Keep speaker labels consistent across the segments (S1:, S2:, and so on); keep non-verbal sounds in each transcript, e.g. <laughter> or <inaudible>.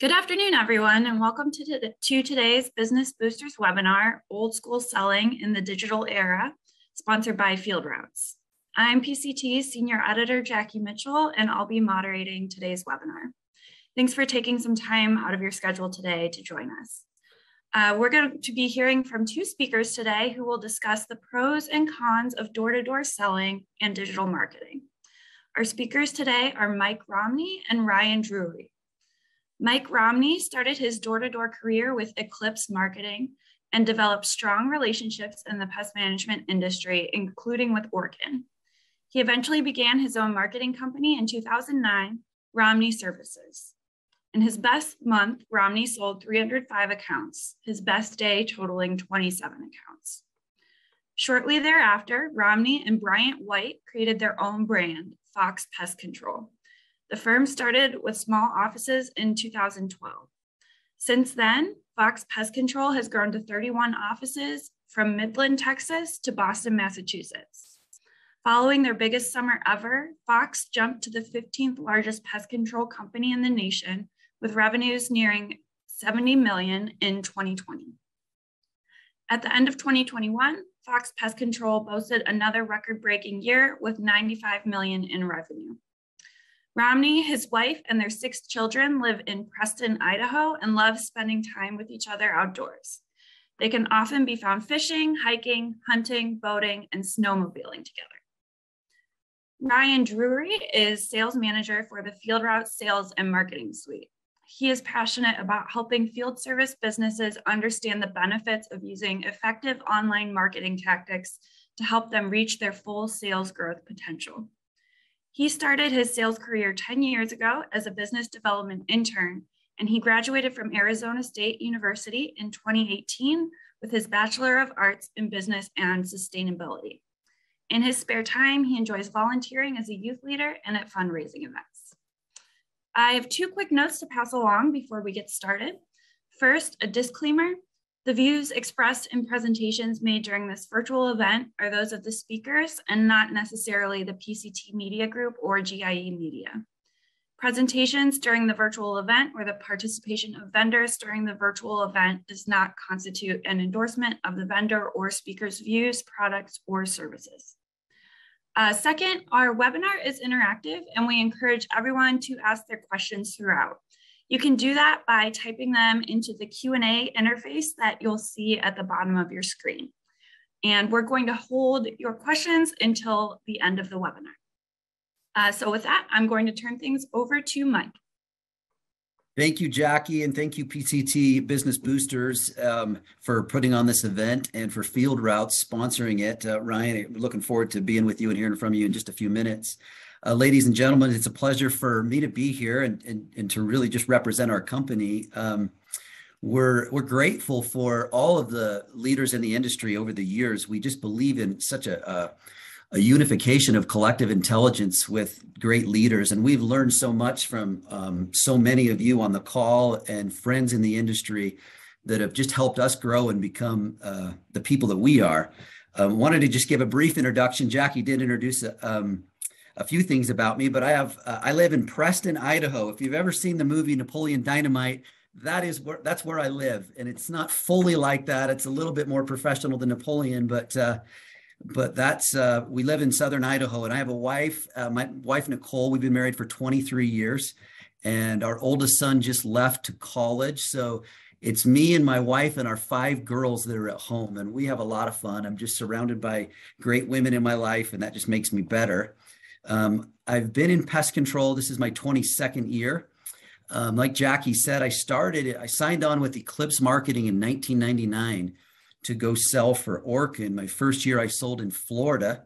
S1: Good afternoon, everyone, and welcome to, to today's Business Boosters webinar, Old School Selling in the Digital Era, sponsored by FieldRoutes. I'm PCT Senior Editor Jackie Mitchell, and I'll be moderating today's webinar. Thanks for taking some time out of your schedule today to join us. Uh, we're going to be hearing from two speakers today who will discuss the pros and cons of door-to-door -door selling and digital marketing. Our speakers today are Mike Romney and Ryan Drury. Mike Romney started his door-to-door career with Eclipse Marketing and developed strong relationships in the pest management industry, including with Orkin. He eventually began his own marketing company in 2009, Romney Services. In his best month, Romney sold 305 accounts, his best day totaling 27 accounts. Shortly thereafter, Romney and Bryant White created their own brand, Fox Pest Control. The firm started with small offices in 2012. Since then, Fox Pest Control has grown to 31 offices from Midland, Texas to Boston, Massachusetts. Following their biggest summer ever, Fox jumped to the 15th largest pest control company in the nation with revenues nearing 70 million in 2020. At the end of 2021, Fox Pest Control boasted another record-breaking year with 95 million in revenue. Romney, his wife, and their six children live in Preston, Idaho, and love spending time with each other outdoors. They can often be found fishing, hiking, hunting, boating, and snowmobiling together. Ryan Drury is sales manager for the Field Route Sales and Marketing Suite. He is passionate about helping field service businesses understand the benefits of using effective online marketing tactics to help them reach their full sales growth potential. He started his sales career 10 years ago as a business development intern, and he graduated from Arizona State University in 2018 with his Bachelor of Arts in Business and Sustainability. In his spare time, he enjoys volunteering as a youth leader and at fundraising events. I have two quick notes to pass along before we get started. First, a disclaimer the views expressed in presentations made during this virtual event are those of the speakers and not necessarily the PCT Media Group or GIE Media. Presentations during the virtual event or the participation of vendors during the virtual event does not constitute an endorsement of the vendor or speaker's views, products, or services. Uh, second, our webinar is interactive and we encourage everyone to ask their questions throughout. You can do that by typing them into the Q&A interface that you'll see at the bottom of your screen. And we're going to hold your questions until the end of the webinar. Uh, so with that, I'm going to turn things over to Mike.
S2: Thank you, Jackie, and thank you, PCT Business Boosters, um, for putting on this event and for FieldRoutes sponsoring it. Uh, Ryan, looking forward to being with you and hearing from you in just a few minutes. Uh, ladies and gentlemen, it's a pleasure for me to be here and, and, and to really just represent our company. Um, we're, we're grateful for all of the leaders in the industry over the years. We just believe in such a, a, a unification of collective intelligence with great leaders. And we've learned so much from um, so many of you on the call and friends in the industry that have just helped us grow and become uh, the people that we are. Um, wanted to just give a brief introduction. Jackie did introduce um, a few things about me, but I have uh, I live in Preston, Idaho. If you've ever seen the movie Napoleon Dynamite, that is where that's where I live, and it's not fully like that. It's a little bit more professional than Napoleon, but uh, but that's uh, we live in southern Idaho, and I have a wife, uh, my wife Nicole. We've been married for 23 years, and our oldest son just left to college, so. It's me and my wife and our five girls that are at home, and we have a lot of fun. I'm just surrounded by great women in my life, and that just makes me better. Um, I've been in pest control. This is my 22nd year. Um, like Jackie said, I started, I signed on with Eclipse Marketing in 1999 to go sell for Orkin. My first year I sold in Florida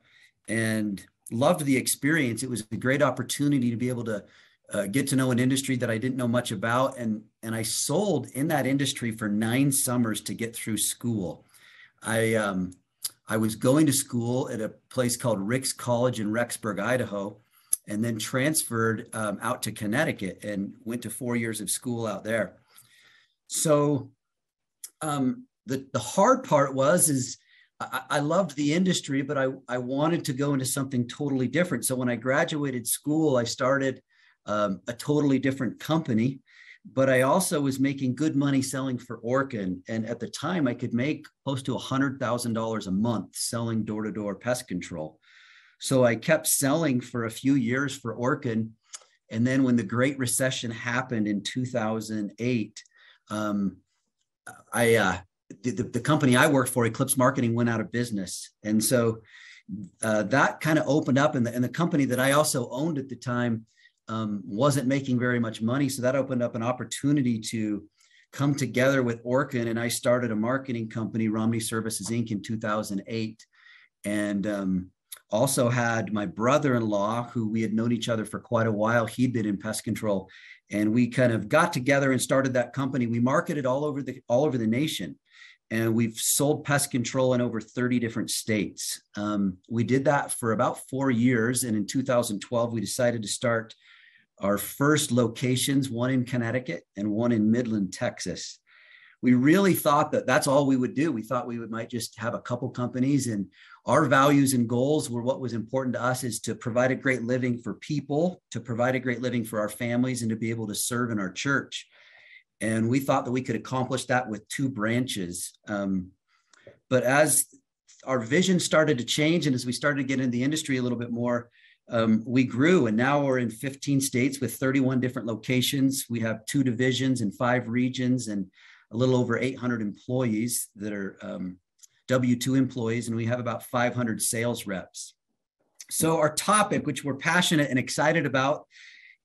S2: and loved the experience. It was a great opportunity to be able to uh, get to know an industry that I didn't know much about. And, and I sold in that industry for nine summers to get through school. I, um, I was going to school at a place called Ricks College in Rexburg, Idaho, and then transferred um, out to Connecticut and went to four years of school out there. So um, the, the hard part was is I, I loved the industry, but I, I wanted to go into something totally different. So when I graduated school, I started um, a totally different company but I also was making good money selling for Orkin. And at the time, I could make close to $100,000 a month selling door to door pest control. So I kept selling for a few years for Orkin. And then when the Great Recession happened in 2008, um, I uh, the, the, company I worked for, Eclipse Marketing, went out of business, and so uh, that kind of opened up. And the, and the company that I also owned at the time um, wasn't making very much money. So that opened up an opportunity to come together with Orkin. And I started a marketing company, Romney Services Inc., in 2008. And um, also had my brother-in-law who we had known each other for quite a while he'd been in pest control and we kind of got together and started that company we marketed all over the all over the nation and we've sold pest control in over 30 different states um, we did that for about four years and in 2012 we decided to start our first locations, one in Connecticut and one in Midland, Texas. We really thought that that's all we would do. We thought we would might just have a couple companies and our values and goals were what was important to us is to provide a great living for people, to provide a great living for our families and to be able to serve in our church. And we thought that we could accomplish that with two branches. Um, but as our vision started to change and as we started to get into the industry a little bit more, um, we grew and now we're in 15 states with 31 different locations. We have two divisions and five regions and a little over 800 employees that are um, W 2 employees, and we have about 500 sales reps. So, our topic, which we're passionate and excited about,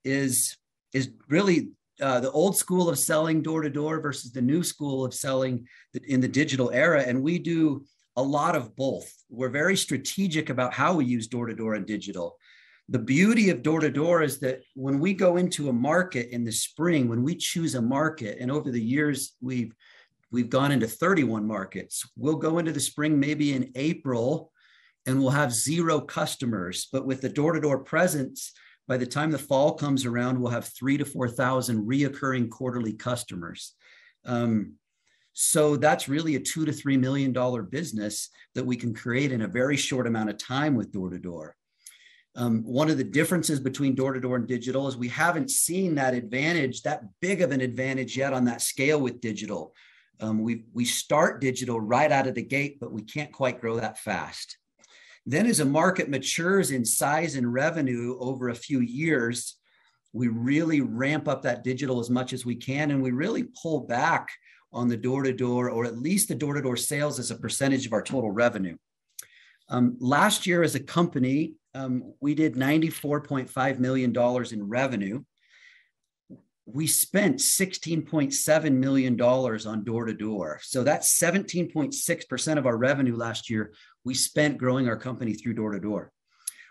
S2: is, is really uh, the old school of selling door to door versus the new school of selling in the digital era. And we do a lot of both. We're very strategic about how we use door to door and digital the beauty of door to door is that when we go into a market in the spring, when we choose a market, and over the years we've we've gone into 31 markets. We'll go into the spring maybe in April and we'll have zero customers. But with the door to door presence, by the time the fall comes around, we'll have three to 4,000 reoccurring quarterly customers. Um, so that's really a two to three million dollar business that we can create in a very short amount of time with door to door. Um, one of the differences between door to door and digital is we haven't seen that advantage, that big of an advantage yet on that scale with digital. Um, we, we start digital right out of the gate, but we can't quite grow that fast. Then, as a market matures in size and revenue over a few years, we really ramp up that digital as much as we can, and we really pull back on the door to door, or at least the door to door sales as a percentage of our total revenue. Um, last year, as a company, um, we did $94.5 million in revenue. We spent $16.7 million on door to door. So that's 17.6% of our revenue last year we spent growing our company through door to door.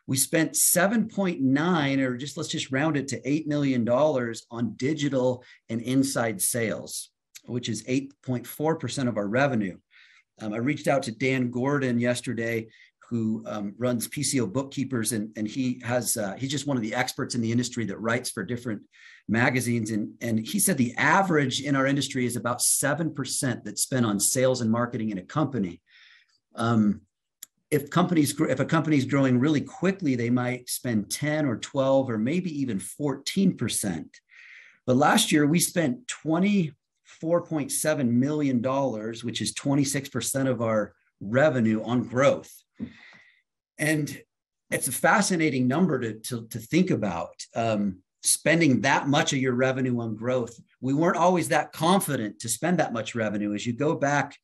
S2: We spent 7.9 or just let's just round it to $8 million on digital and inside sales, which is 8.4% of our revenue. Um, I reached out to Dan Gordon yesterday who um, runs PCO Bookkeepers, and, and he has uh, he's just one of the experts in the industry that writes for different magazines. And, and he said the average in our industry is about 7% that's spent on sales and marketing in a company. Um, if companies if a company is growing really quickly, they might spend 10 or 12 or maybe even 14%. But last year we spent 24.7 million dollars, which is 26% of our revenue on growth. And it's a fascinating number to, to, to think about. Um, spending that much of your revenue on growth. We weren't always that confident to spend that much revenue. As you go back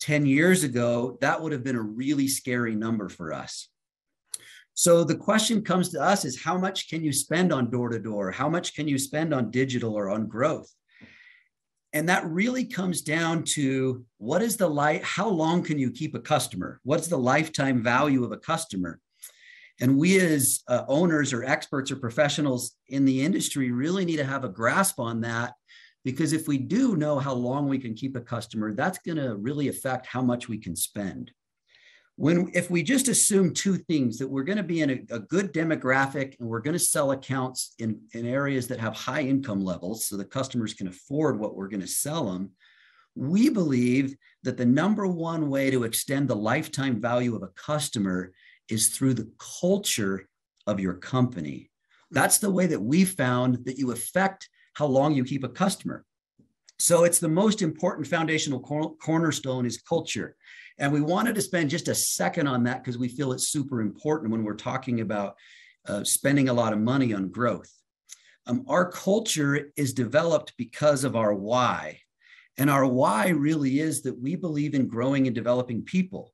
S2: 10 years ago, that would have been a really scary number for us. So the question comes to us is how much can you spend on door to door? How much can you spend on digital or on growth? And that really comes down to what is the life, how long can you keep a customer? What's the lifetime value of a customer? And we, as uh, owners or experts or professionals in the industry, really need to have a grasp on that. Because if we do know how long we can keep a customer, that's going to really affect how much we can spend when if we just assume two things that we're going to be in a, a, good demographic and we're going to sell accounts in, in areas that have high income levels so the customers can afford what we're going to sell them we believe that the number one way to extend the lifetime value of a customer is through the culture of your company that's the way that we found that you affect how long you keep a customer. So it's the most important foundational cor- cornerstone is culture. And we wanted to spend just a second on that because we feel it's super important when we're talking about uh, spending a lot of money on growth. Um, our culture is developed because of our why. And our why really is that we believe in growing and developing people.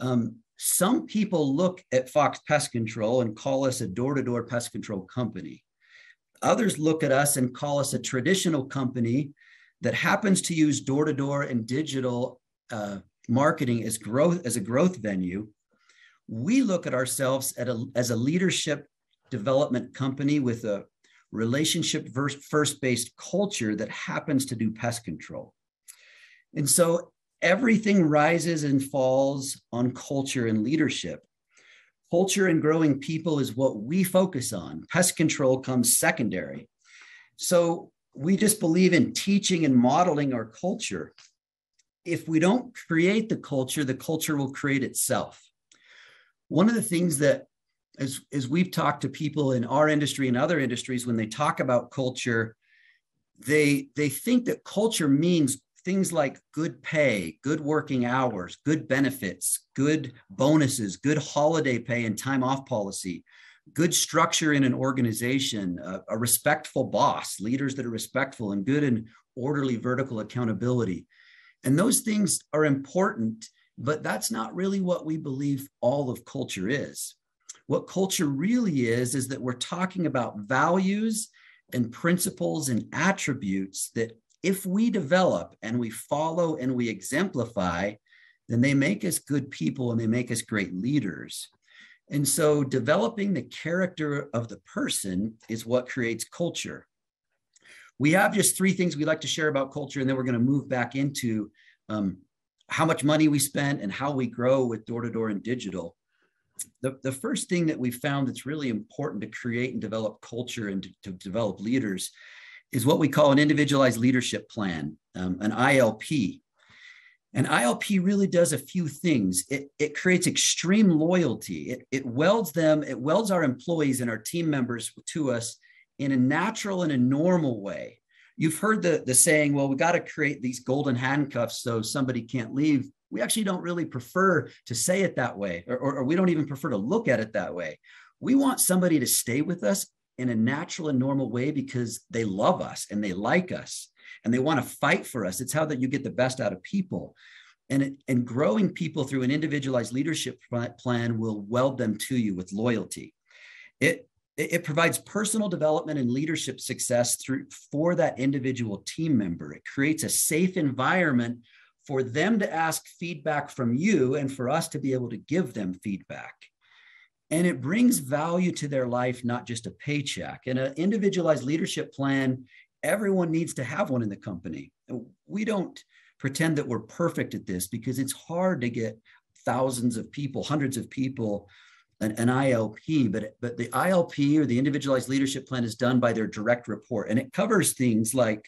S2: Um, some people look at Fox Pest Control and call us a door to door pest control company. Others look at us and call us a traditional company that happens to use door to door and digital uh, marketing as growth as a growth venue. We look at ourselves at a, as a leadership development company with a relationship first based culture that happens to do pest control. And so everything rises and falls on culture and leadership. Culture and growing people is what we focus on. Pest control comes secondary. So we just believe in teaching and modeling our culture. If we don't create the culture, the culture will create itself. One of the things that, as, as we've talked to people in our industry and other industries, when they talk about culture, they, they think that culture means things like good pay, good working hours, good benefits, good bonuses, good holiday pay and time off policy, good structure in an organization, a, a respectful boss, leaders that are respectful, and good and orderly vertical accountability. And those things are important, but that's not really what we believe all of culture is. What culture really is, is that we're talking about values and principles and attributes that if we develop and we follow and we exemplify, then they make us good people and they make us great leaders. And so developing the character of the person is what creates culture. We have just three things we'd like to share about culture, and then we're going to move back into um, how much money we spend and how we grow with door to door and digital. The, the first thing that we found that's really important to create and develop culture and to, to develop leaders is what we call an individualized leadership plan, um, an ILP. An ILP really does a few things. It, it creates extreme loyalty. It, it welds them, it welds our employees and our team members to us in a natural and a normal way. You've heard the, the saying, well, we got to create these golden handcuffs so somebody can't leave. We actually don't really prefer to say it that way, or, or, or we don't even prefer to look at it that way. We want somebody to stay with us in a natural and normal way because they love us and they like us and they want to fight for us. It's how that you get the best out of people. And, and growing people through an individualized leadership plan will weld them to you with loyalty. It, it provides personal development and leadership success through for that individual team member. It creates a safe environment for them to ask feedback from you and for us to be able to give them feedback and it brings value to their life, not just a paycheck. And an individualized leadership plan, everyone needs to have one in the company. We don't pretend that we're perfect at this because it's hard to get thousands of people, hundreds of people an, an, ILP, but, but the ILP or the individualized leadership plan is done by their direct report. And it covers things like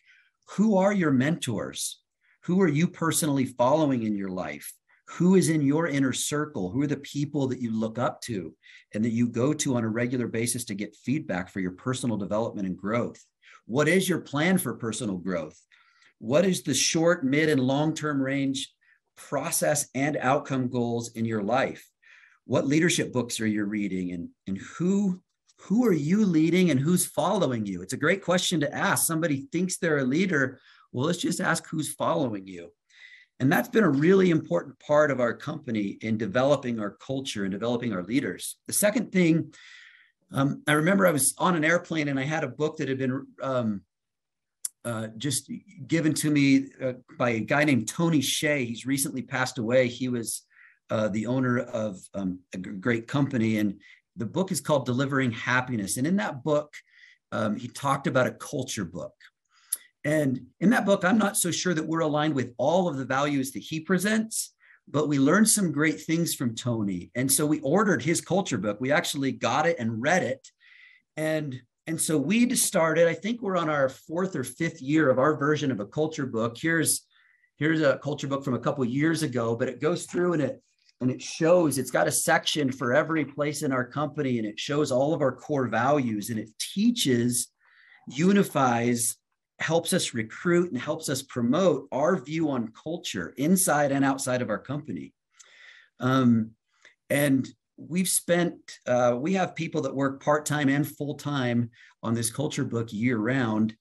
S2: who are your mentors? Who are you personally following in your life? who is in your inner circle who are the people that you look up to and that you go to on a regular basis to get feedback for your personal development and growth what is your plan for personal growth what is the short mid and long term range process and outcome goals in your life what leadership books are you reading and and who who are you leading and who's following you it's a great question to ask somebody thinks they're a leader well let's just ask who's following you and that's been a really important part of our company in developing our culture and developing our leaders. The second thing, um, I remember I was on an airplane and I had a book that had been um, uh, just given to me uh, by a guy named Tony Hsieh. He's recently passed away. He was uh, the owner of um, a great company. And the book is called Delivering Happiness. And in that book, um, he talked about a culture book. And in that book, I'm not so sure that we're aligned with all of the values that he presents, but we learned some great things from Tony. And so we ordered his culture book. We actually got it and read it. And and so we started, I think we're on our fourth or fifth year of our version of a culture book. Here's here's a culture book from a couple years ago, but it goes through and it and it shows it's got a section for every place in our company and it shows all of our core values and it teaches unifies, helps us recruit, and helps us promote our view on culture inside and outside of our company. Um, and we've spent, uh, we have people that work part time and full time on this culture book year round.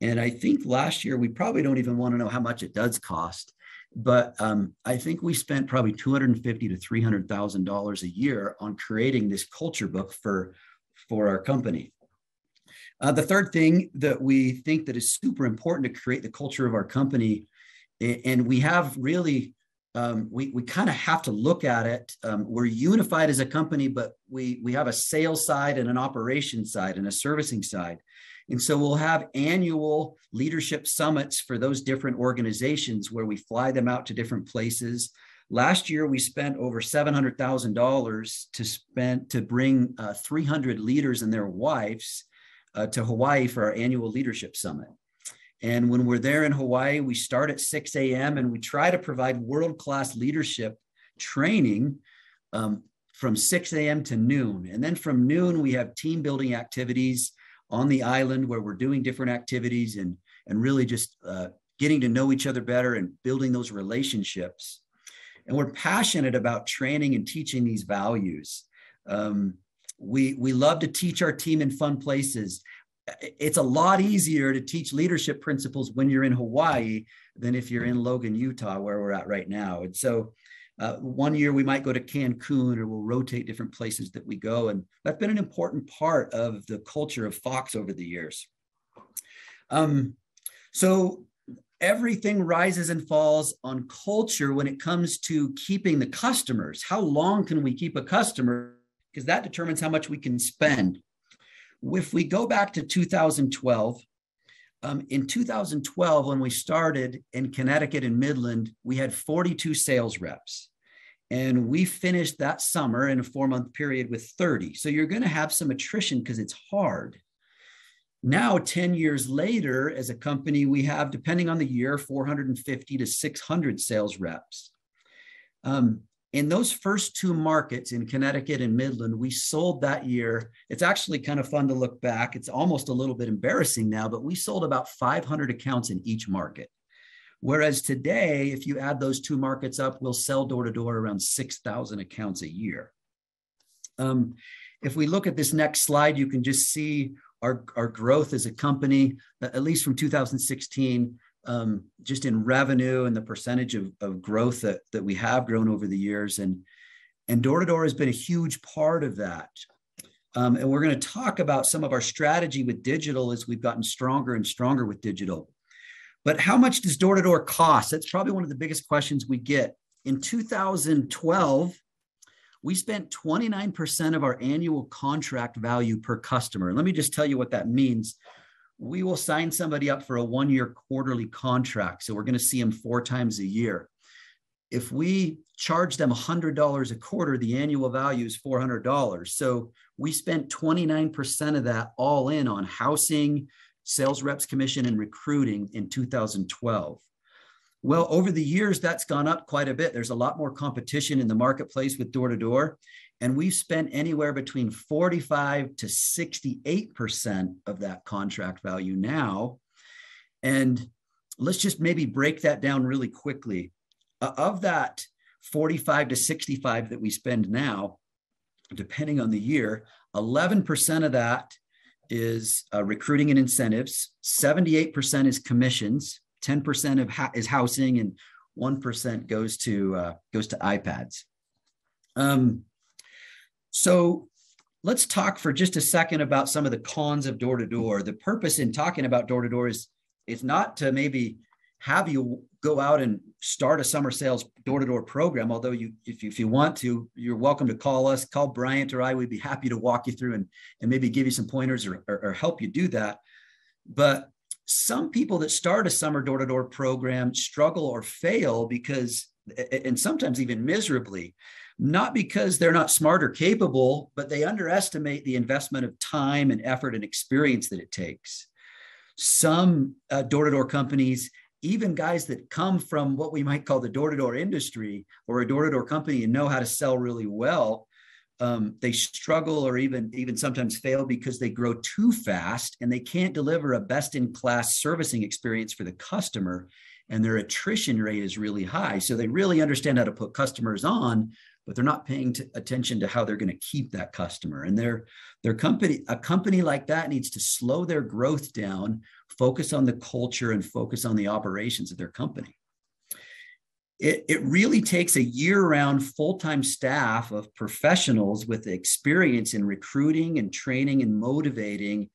S2: And I think last year we probably don't even want to know how much it does cost, but um, I think we spent probably two hundred and fifty to three hundred thousand dollars a year on creating this culture book for for our company. Uh, the third thing that we think that is super important to create the culture of our company, and we have really um, we, we kind of have to look at it. Um, we're unified as a company, but we, we have a sales side and an operations side and a servicing side. And so we'll have annual leadership summits for those different organizations where we fly them out to different places. Last year, we spent over $700,000 to spend to bring uh, 300 leaders and their wives uh, to Hawaii for our annual leadership summit. And when we're there in Hawaii, we start at 6 a.m. and we try to provide world class leadership training um, from 6 a.m. to noon. And then from noon, we have team building activities on the island where we're doing different activities and, and really just uh, getting to know each other better and building those relationships. And we're passionate about training and teaching these values. Um, we, we love to teach our team in fun places it's a lot easier to teach leadership principles when you're in Hawaii than if you're in Logan, Utah, where we're at right now. And so uh, one year we might go to Cancun or we'll rotate different places that we go. And that's been an important part of the culture of Fox over the years. Um, so everything rises and falls on culture when it comes to keeping the customers. How long can we keep a customer? Because that determines how much we can spend. If we go back to 2012, um, in 2012, when we started in Connecticut and Midland, we had 42 sales reps. And we finished that summer in a four month period with 30. So you're going to have some attrition because it's hard. Now, 10 years later, as a company, we have, depending on the year, 450 to 600 sales reps. Um, in those first two markets in Connecticut and Midland, we sold that year. It's actually kind of fun to look back. It's almost a little bit embarrassing now, but we sold about 500 accounts in each market. Whereas today, if you add those two markets up, we'll sell door to door around 6,000 accounts a year. Um, if we look at this next slide, you can just see our, our growth as a company, at least from 2016 um, just in revenue and the percentage of, of growth that, that we have grown over the years. And, and door to door has been a huge part of that. Um, and we're going to talk about some of our strategy with digital as we've gotten stronger and stronger with digital. But how much does door to door cost? That's probably one of the biggest questions we get. In 2012, we spent 29% of our annual contract value per customer. Let me just tell you what that means we will sign somebody up for a one year quarterly contract. So we're going to see them four times a year. If we charge them $100 a quarter, the annual value is $400. So we spent 29% of that all in on housing, sales reps commission, and recruiting in 2012. Well, over the years, that's gone up quite a bit. There's a lot more competition in the marketplace with door to door. And we've spent anywhere between 45 to 68% of that contract value now. And let's just maybe break that down really quickly. Uh, of that 45 to 65 that we spend now, depending on the year, 11% of that is uh, recruiting and incentives, 78% is commissions, 10% of ha- is housing, and 1% goes to uh, goes to iPads. Um, so let's talk for just a second about some of the cons of door to door. The purpose in talking about door to door is is not to maybe have you go out and start a summer sales door to door program. Although you, if you, if you want to, you're welcome to call us, call Bryant or I. We'd be happy to walk you through and, and maybe give you some pointers or, or, or help you do that. But some people that start a summer door to door program struggle or fail because, and sometimes even miserably, not because they're not smart or capable, but they underestimate the investment of time and effort and experience that it takes. Some door to door companies, even guys that come from what we might call the door to door industry or a door to door company and know how to sell really well, um, they struggle or even even sometimes fail because they grow too fast and they can't deliver a best in class servicing experience for the customer and their attrition rate is really high. So they really understand how to put customers on but they're not paying attention to how they're going to keep that customer and their their company a company like that needs to slow their growth down focus on the culture and focus on the operations of their company it, it really takes a year-round full-time staff of professionals with experience in recruiting and training and motivating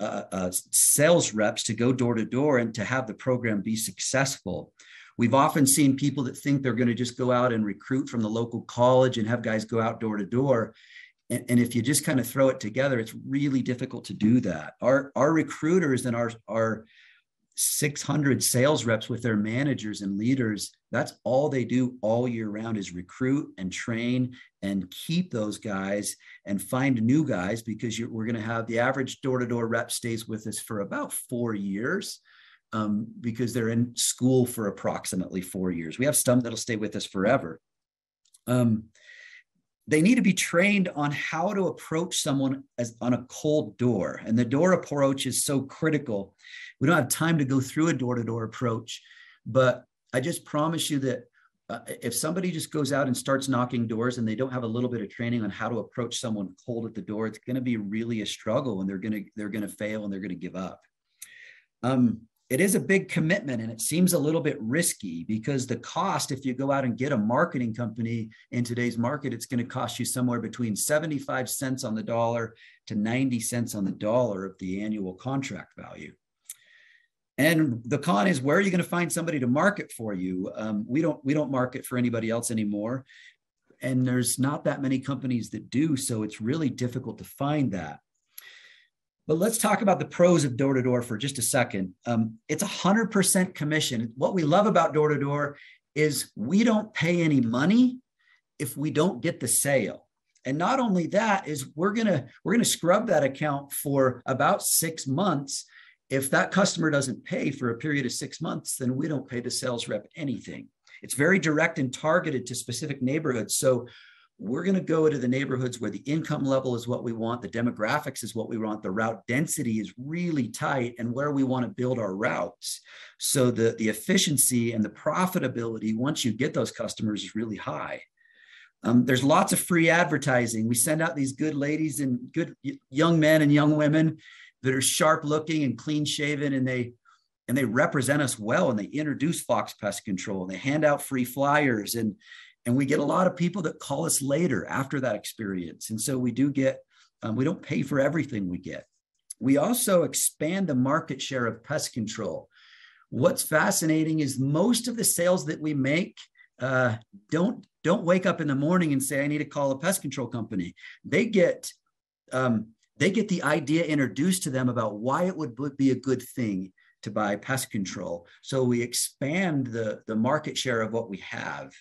S2: uh, uh, sales reps to go door to door and to have the program be successful. We've often seen people that think they're going to just go out and recruit from the local college and have guys go out door to door. And, and if you just kind of throw it together, it's really difficult to do that. Our, our recruiters and our, our 600 sales reps with their managers and leaders that's all they do all year round is recruit and train and keep those guys and find new guys because we're going to have the average door-to-door rep stays with us for about four years um, because they're in school for approximately four years. We have some that'll stay with us forever. Um, they need to be trained on how to approach someone as on a cold door. And the door approach is so critical. We don't have time to go through a door-to-door approach but i just promise you that uh, if somebody just goes out and starts knocking doors and they don't have a little bit of training on how to approach someone cold at the door it's going to be really a struggle and they're going to they're going to fail and they're going to give up. Um, it is a big commitment and it seems a little bit risky because the cost if you go out and get a marketing company in today's market it's going to cost you somewhere between 75 cents on the dollar to 90 cents on the dollar of the annual contract value. And the con is where are you going to find somebody to market for you? Um, we don't we don't market for anybody else anymore. And there's not that many companies that do so it's really difficult to find that but let's talk about the pros of door to door for just a second. Um, it's 100% commission. What we love about door to door is we don't pay any money if we don't get the sale. And not only that is we're gonna we're gonna scrub that account for about six months. If that customer doesn't pay for a period of six months, then we don't pay the sales rep anything. It's very direct and targeted to specific neighborhoods. So we're going to go to the neighborhoods where the income level is what we want, the demographics is what we want, the route density is really tight, and where we want to build our routes. So the, the efficiency and the profitability, once you get those customers, is really high. Um, there's lots of free advertising. We send out these good ladies and good young men and young women that are sharp looking and clean shaven, and they and they represent us well, and they introduce Fox Pest Control, and they hand out free flyers, and and we get a lot of people that call us later after that experience. And so we do get, um, we don't pay for everything we get. We also expand the market share of pest control. What's fascinating is most of the sales that we make uh, don't don't wake up in the morning and say I need to call a pest control company. They get um, they get the idea introduced to them about why it would be a good thing to buy pest control. So we expand the the market share of what we have.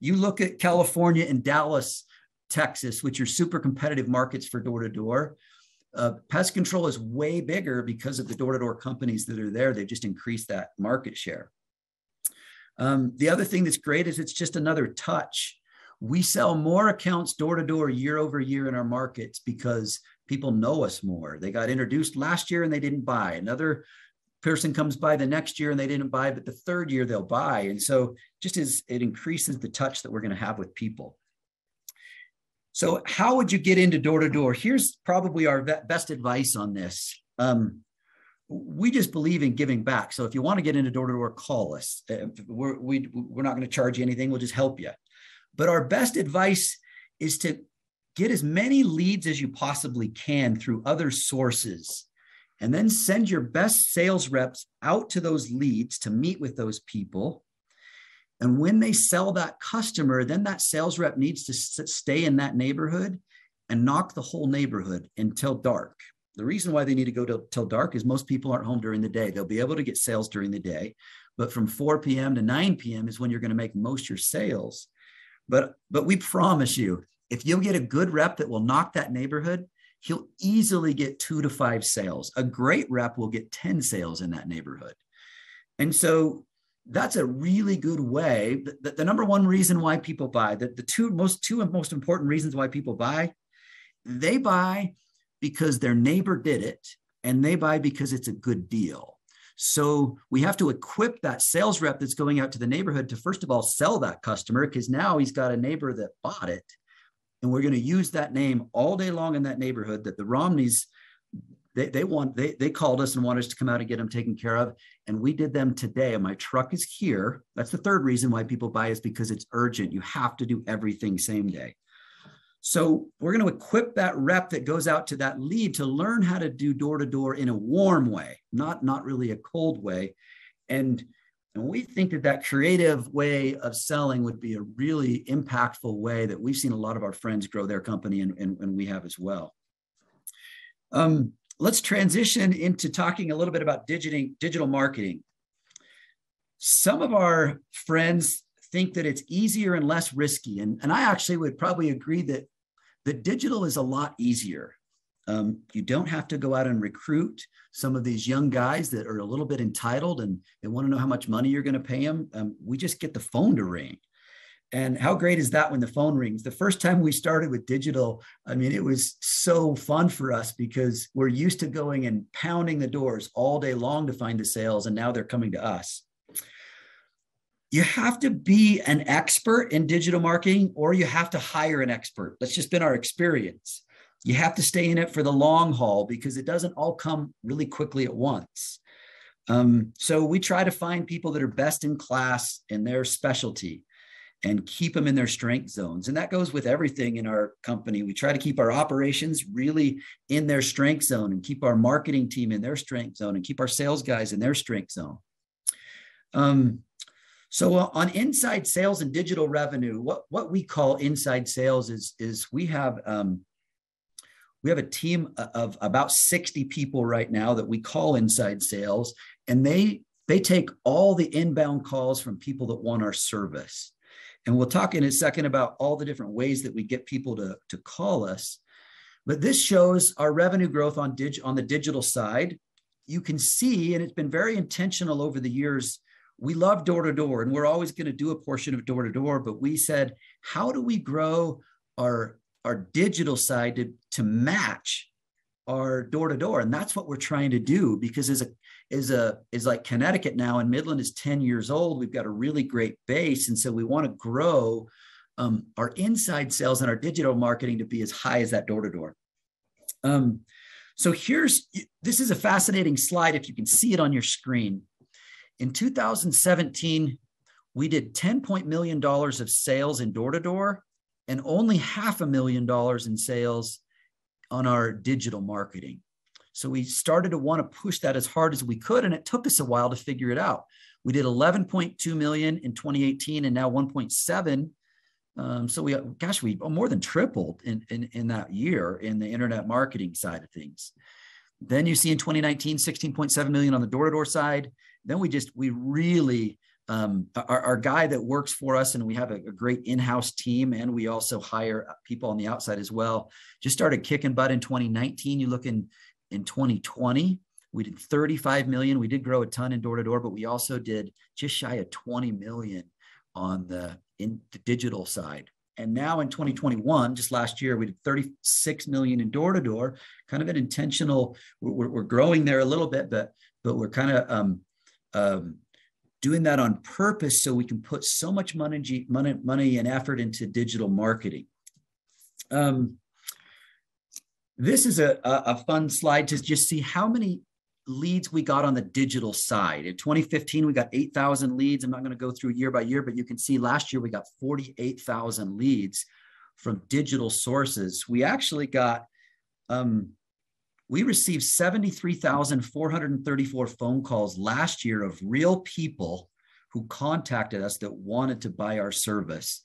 S2: You look at California and Dallas, Texas, which are super competitive markets for door to door. Pest control is way bigger because of the door to door companies that are there. They've just increased that market share. Um, the other thing that's great is it's just another touch. We sell more accounts door to door year over year in our markets because people know us more. They got introduced last year and they didn't buy. Another person comes by the next year and they didn't buy, but the third year they'll buy. And so just as it increases the touch that we're going to have with people. So how would you get into door to door? Here's probably our best advice on this. Um, we just believe in giving back. So if you want to get into door to door, call us. Uh, we're, we, we're not going to charge you anything. We'll just help you. But our best advice is to get as many leads as you possibly can through other sources and then send your best sales reps out to those leads to meet with those people. And when they sell that customer, then that sales rep needs to stay in that neighborhood and knock the whole neighborhood until dark. The reason why they need to go till dark is most people aren't home during the day. They'll be able to get sales during the day, but from 4 p.m. to 9 p.m. is when you're going to make most your sales. But but we promise you, if you'll get a good rep that will knock that neighborhood, he'll easily get two to five sales. A great rep will get 10 sales in that neighborhood. And so that's a really good way. The, the, number one reason why people buy, the, the two most two most important reasons why people buy, they buy because their neighbor did it, and they buy because it's a good deal. So we have to equip that sales rep that's going out to the neighborhood to first of all sell that customer because now he's got a neighbor that bought it. And we're going to use that name all day long in that neighborhood that the Romneys they, they want they, they called us and wanted us to come out and get them taken care of. And we did them today. And my truck is here. That's the third reason why people buy is because it's urgent. You have to do everything same day. So we're going to equip that rep that goes out to that lead to learn how to do door to door in a warm way not not really a cold way. And and we think that that creative way of selling would be a really impactful way that we've seen a lot of our friends grow their company and, and, and we have as well um, let's transition into talking a little bit about digital, digital marketing. Some of our friends think that it's easier and less risky. And, and I actually would probably agree that, that digital is a lot easier. Um, you don't have to go out and recruit some of these young guys that are a little bit entitled and they want to know how much money you're going to pay them. Um, we just get the phone to ring. And how great is that when the phone rings? The first time we started with digital, I mean, it was so fun for us because we're used to going and pounding the doors all day long to find the sales, and now they're coming to us. You have to be an expert in digital marketing or you have to hire an expert. That's just been our experience. You have to stay in it for the long haul because it doesn't all come really quickly at once. Um, so we try to find people that are best in class in their specialty and keep them in their strength zones. And that goes with everything in our company. We try to keep our operations really in their strength zone and keep our marketing team in their strength zone and keep our sales guys in their strength zone. Um, so uh, on inside sales and digital revenue, what, what we call inside sales is, is we have um, we have a team of about 60 people right now that we call inside sales, and they they take all the inbound calls from people that want our service. And we'll talk in a second about all the different ways that we get people to, to call us. But this shows our revenue growth on, dig, on the digital side. You can see, and it's been very intentional over the years, we love door to door, and we're always going to do a portion of door to door. But we said, how do we grow our, our digital side to, to match our door to door? And that's what we're trying to do because as a is a is like Connecticut now, and Midland is 10 years old. We've got a really great base, and so we want to grow um, our inside sales and our digital marketing to be as high as that door to door. So here's this is a fascinating slide. If you can see it on your screen, in 2017, we did 10 point million dollars of sales in door to door, and only half a million dollars in sales on our digital marketing. So we started to want to push that as hard as we could, and it took us a while to figure it out. We did 11.2 million in 2018, and now 1.7. Um, so we, gosh, we more than tripled in, in in that year in the internet marketing side of things. Then you see in 2019, 16.7 million on the door-to-door side. Then we just we really um, our, our, guy that works for us, and we have a, a, great in-house team, and we also hire people on the outside as well. Just started kicking butt in 2019. You look in in 2020 we did 35 million we did grow a ton in door to door but we also did just shy of 20 million on the in the digital side and now in 2021 just last year we did 36 million in door to door kind of an intentional we're, we're, growing there a little bit but but we're kind of um, um, doing that on purpose so we can put so much money money money and effort into digital marketing um, this is a, a, fun slide to just see how many leads we got on the digital side. In 2015, we got 8,000 leads. I'm not going to go through year by year, but you can see last year we got 48,000 leads from digital sources. We actually got, um, we received 73,434 phone calls last year of real people who contacted us that wanted to buy our service.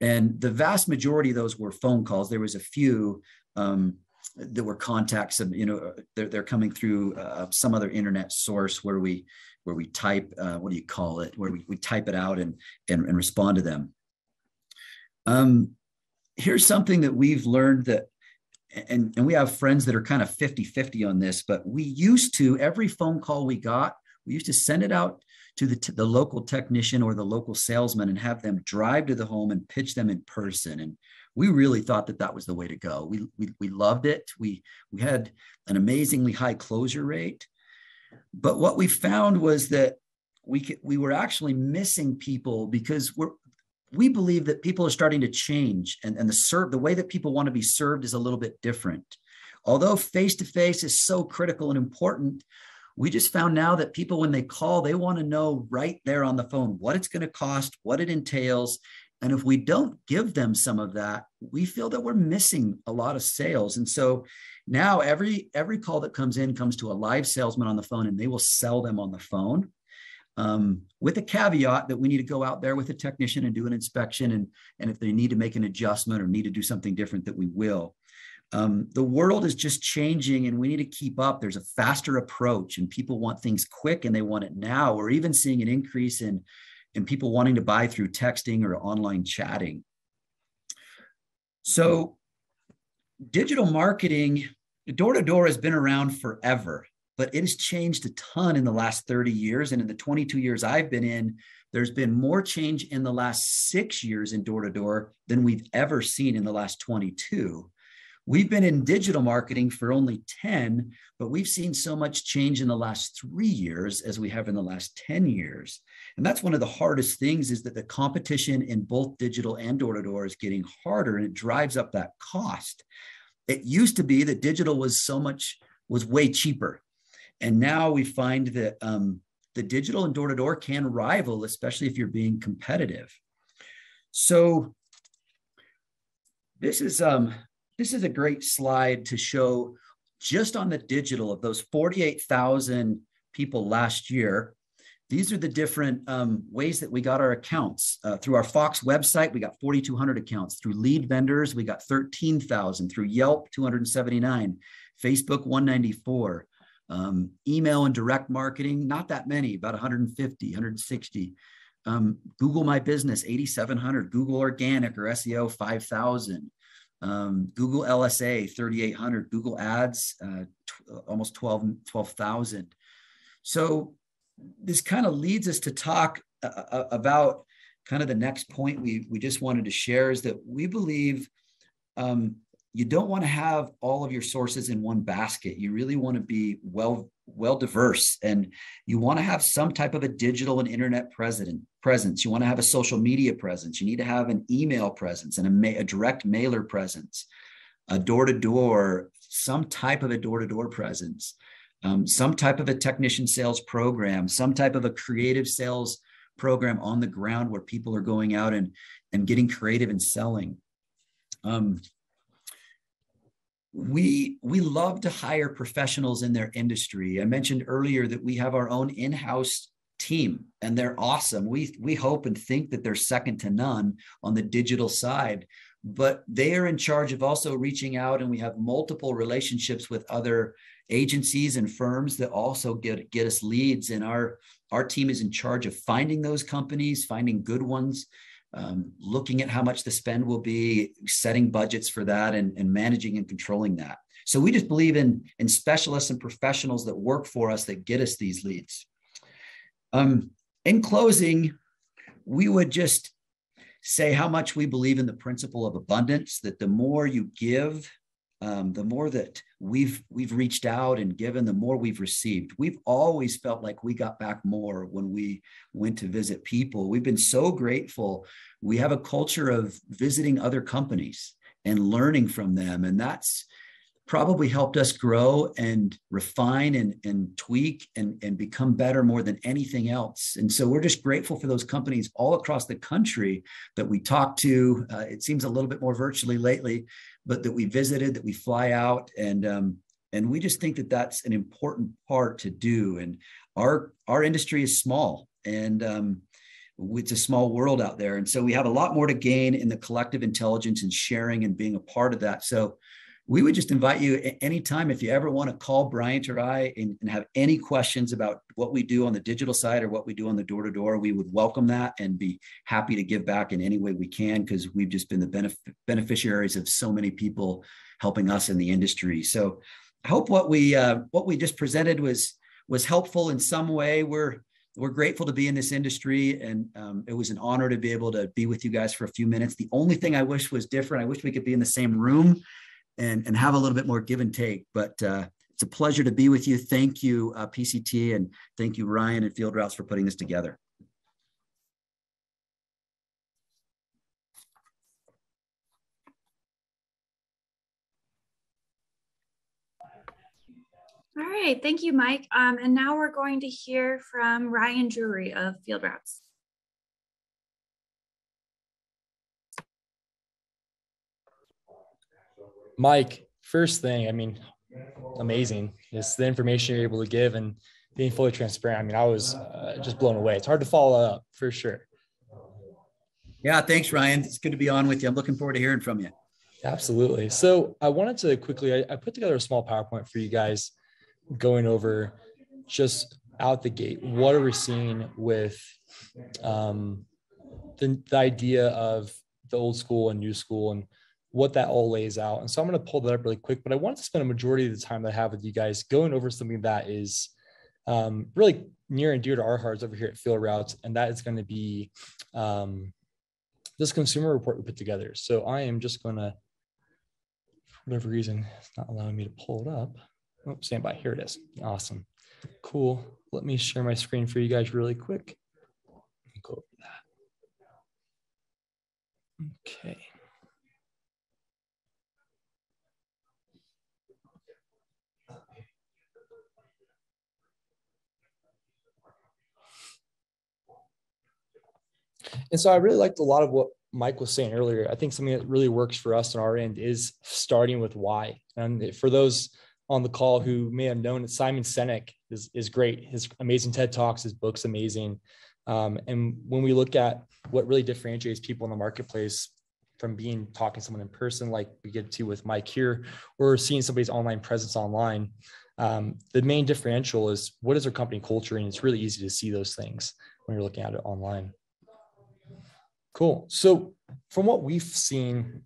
S2: And the vast majority of those were phone calls. There was a few um, there were contacts of you know they're, they're coming through uh, some other internet source where we where we type uh, what do you call it where we, we type it out and, and and respond to them um here's something that we've learned that and and we have friends that are kind of 50 50 on this but we used to every phone call we got we used to send it out to the, the local technician or the local salesman and have them drive to the home and pitch them in person. And we really thought that that was the way to go. We, we, we loved it. We, we had an amazingly high closure rate. But what we found was that we, we were actually missing people because we're, we believe that people are starting to change and, and the serve the way that people want to be served is a little bit different. Although face-to-face is so critical and important, we just found now that people when they call they want to know right there on the phone what it's going to cost what it entails and if we don't give them some of that, we feel that we're missing a lot of sales. And so now every every call that comes in comes to a live salesman on the phone, and they will sell them on the phone. Um, with a caveat that we need to go out there with a technician and do an inspection, and and if they need to make an adjustment or need to do something different, that we will. Um, the world is just changing and we need to keep up. There's a faster approach and people want things quick and they want it now. We're even seeing an increase in and people wanting to buy through texting or online chatting. So, digital marketing, door to door has been around forever, but it has changed a ton in the last 30 years. And in the 22 years I've been in, there's been more change in the last six years in door to door than we've ever seen in the last 22. We've been in digital marketing for only 10, but we've seen so much change in the last three years as we have in the last 10 years. And that's one of the hardest things is that the competition in both digital and door to door is getting harder and it drives up that cost. It used to be that digital was so much, was way cheaper. And now we find that um, the digital and door to door can rival, especially if you're being competitive. So this is um, this is a great slide to show just on the digital of those 48,000 people last year. These are the different um, ways that we got our accounts. Uh, through our Fox website, we got 4,200 accounts. Through lead vendors, we got 13,000. Through Yelp, 279. Facebook, 194. Um, email and direct marketing, not that many, about 150, 160. Um, Google My Business, 8,700. Google Organic or SEO, 5,000 um, Google LSA 3,800, Google Ads uh, t- almost 12 12,000. So this kind of leads us to talk uh, uh, about kind of the next point we we just wanted to share is that we believe um, you don't want to have all of your sources in one basket. You really want to be well well diverse and you want to have some type of a digital and internet present, presence. You want to have a social media presence. You need to have an email presence and a, ma- a direct mailer presence, a door to door, some type of a door to door presence, um, some type of a technician sales program, some type of a creative sales program on the ground where people are going out and, and getting creative and selling. Um, we we love to hire professionals in their industry. I mentioned earlier that we have our own in-house team and they're awesome. We we hope and think that they're second to none on the digital side, but they are in charge of also reaching out and we have multiple relationships with other agencies and firms that also get get us leads and our our team is in charge of finding those companies, finding good ones um, looking at how much the spend will be, setting budgets for that, and, and managing and controlling that. So we just believe in, in specialists and professionals that work for us that get us these leads. Um, in closing, we would just say how much we believe in the principle of abundance, that the more you give, um, the more that we've we've reached out and given, the more we've received. We've always felt like we got back more when we went to visit people. We've been so grateful. We have a culture of visiting other companies and learning from them, and that's probably helped us grow and refine and, and tweak and, and become better more than anything else. And so we're just grateful for those companies all across the country that we talk to. Uh, it seems a little bit more virtually lately, but that we visited, that we fly out, and um, and we just think that that's an important part to do. And our our industry is small, and um, it's a small world out there, and so we have a lot more to gain in the collective intelligence and sharing and being a part of that. So we would just invite you anytime if you ever want to call Bryant or I and, and, have any questions about what we do on the digital side or what we do on the door to door, we would welcome that and be happy to give back in any way we can because we've just been the benef- beneficiaries of so many people helping us in the industry. So I hope what we uh, what we just presented was was helpful in some way. We're we're grateful to be in this industry, and um, it was an honor to be able to be with you guys for a few minutes. The only thing I wish was different. I wish we could be in the same room and and have a little bit more give and take. But uh, it's a pleasure to be with you. Thank you, uh, PCT, and thank you, Ryan and FieldRoutes, for putting this together.
S1: All right, thank you, Mike. Um, and now we're going to hear from Ryan Drury of FieldRoutes.
S3: Mike, first thing, I mean, amazing. It's the information you're able to give and being fully transparent. I mean, I was uh, just blown away. It's hard to follow up for sure.
S2: Yeah, thanks, Ryan. It's good to be on with you. I'm looking forward to hearing from you.
S3: Absolutely. So I wanted to quickly, I, I put together a small PowerPoint for you guys going over just out the gate. What are we seeing with um, the, the idea of the old school and new school and what that all lays out. And so I'm going to pull that up really quick, but I want to spend a majority of the time that I have with you guys going over something that is um, really near and dear to our hearts over here at FieldRoutes, and that is going to be um, this consumer report we put together. So I am just going to, for whatever reason, it's not allowing me to pull it up. Oh, stand by. Here it is. Awesome. Cool. Let me share my screen for you guys really quick. Go over that. Okay. And so I really liked a lot of what Mike was saying earlier. I think something that really works for us on our end is starting with why. And for those on the call who may have known that Simon Sinek is, is great. His amazing TED Talks, his book's amazing. Um, and when we look at what really differentiates people in the marketplace from being talking to someone in person, like we get to with Mike here, or seeing somebody's online presence online, um, the main differential is what is their company culture, and it's really easy to see those things when you're looking at it online. Cool. So from what we've seen,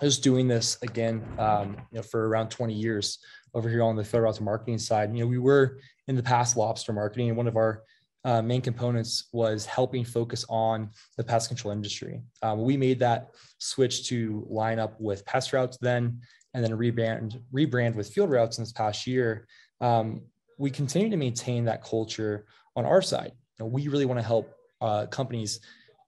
S3: just doing this again, um, you know, for around 20 years over here on the FieldRoutes marketing side. You know, we were in the past lobster marketing, and one of our uh, main components was helping focus on the pest control industry. Um, we made that switch to line up with PestRoutes then, and then rebrand rebrand with FieldRoutes in this past year. Um, we continue to maintain that culture on our side. You know, we really want to help uh, companies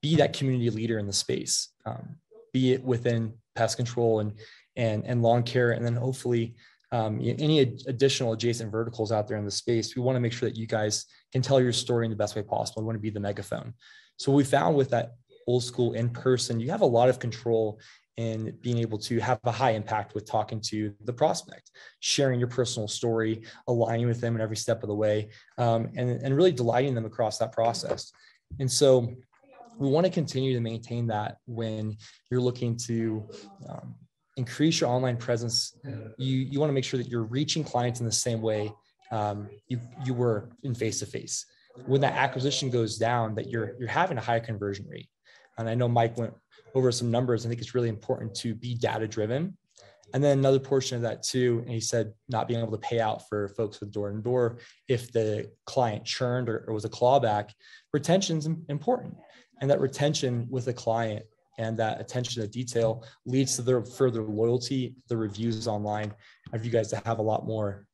S3: be that community leader in the space, um, be it within pest control and and and lawn care, and then hopefully um, any additional adjacent verticals out there in the space. We want to make sure that you guys can tell your story in the best way possible. We want to be the megaphone. So we found with that old school in person, you have a lot of control in being able to have a high impact with talking to the prospect, sharing your personal story, aligning with them in every step of the way, um, and, and really delighting them across that process. And so we want to continue to maintain that when you're looking to um, increase your online presence you you want to make sure that you're reaching clients in the same way um, you you were in face to face when that acquisition goes down that you're you're having a higher conversion rate. And i know mike went over some numbers. I think it's really important to be data driven and then another portion of that too and he said not being able to pay out for folks with door to door if the client churned or, or was a clawback retention is important and that retention with a client and that attention to detail leads to their further loyalty the reviews online and for you guys to have a lot more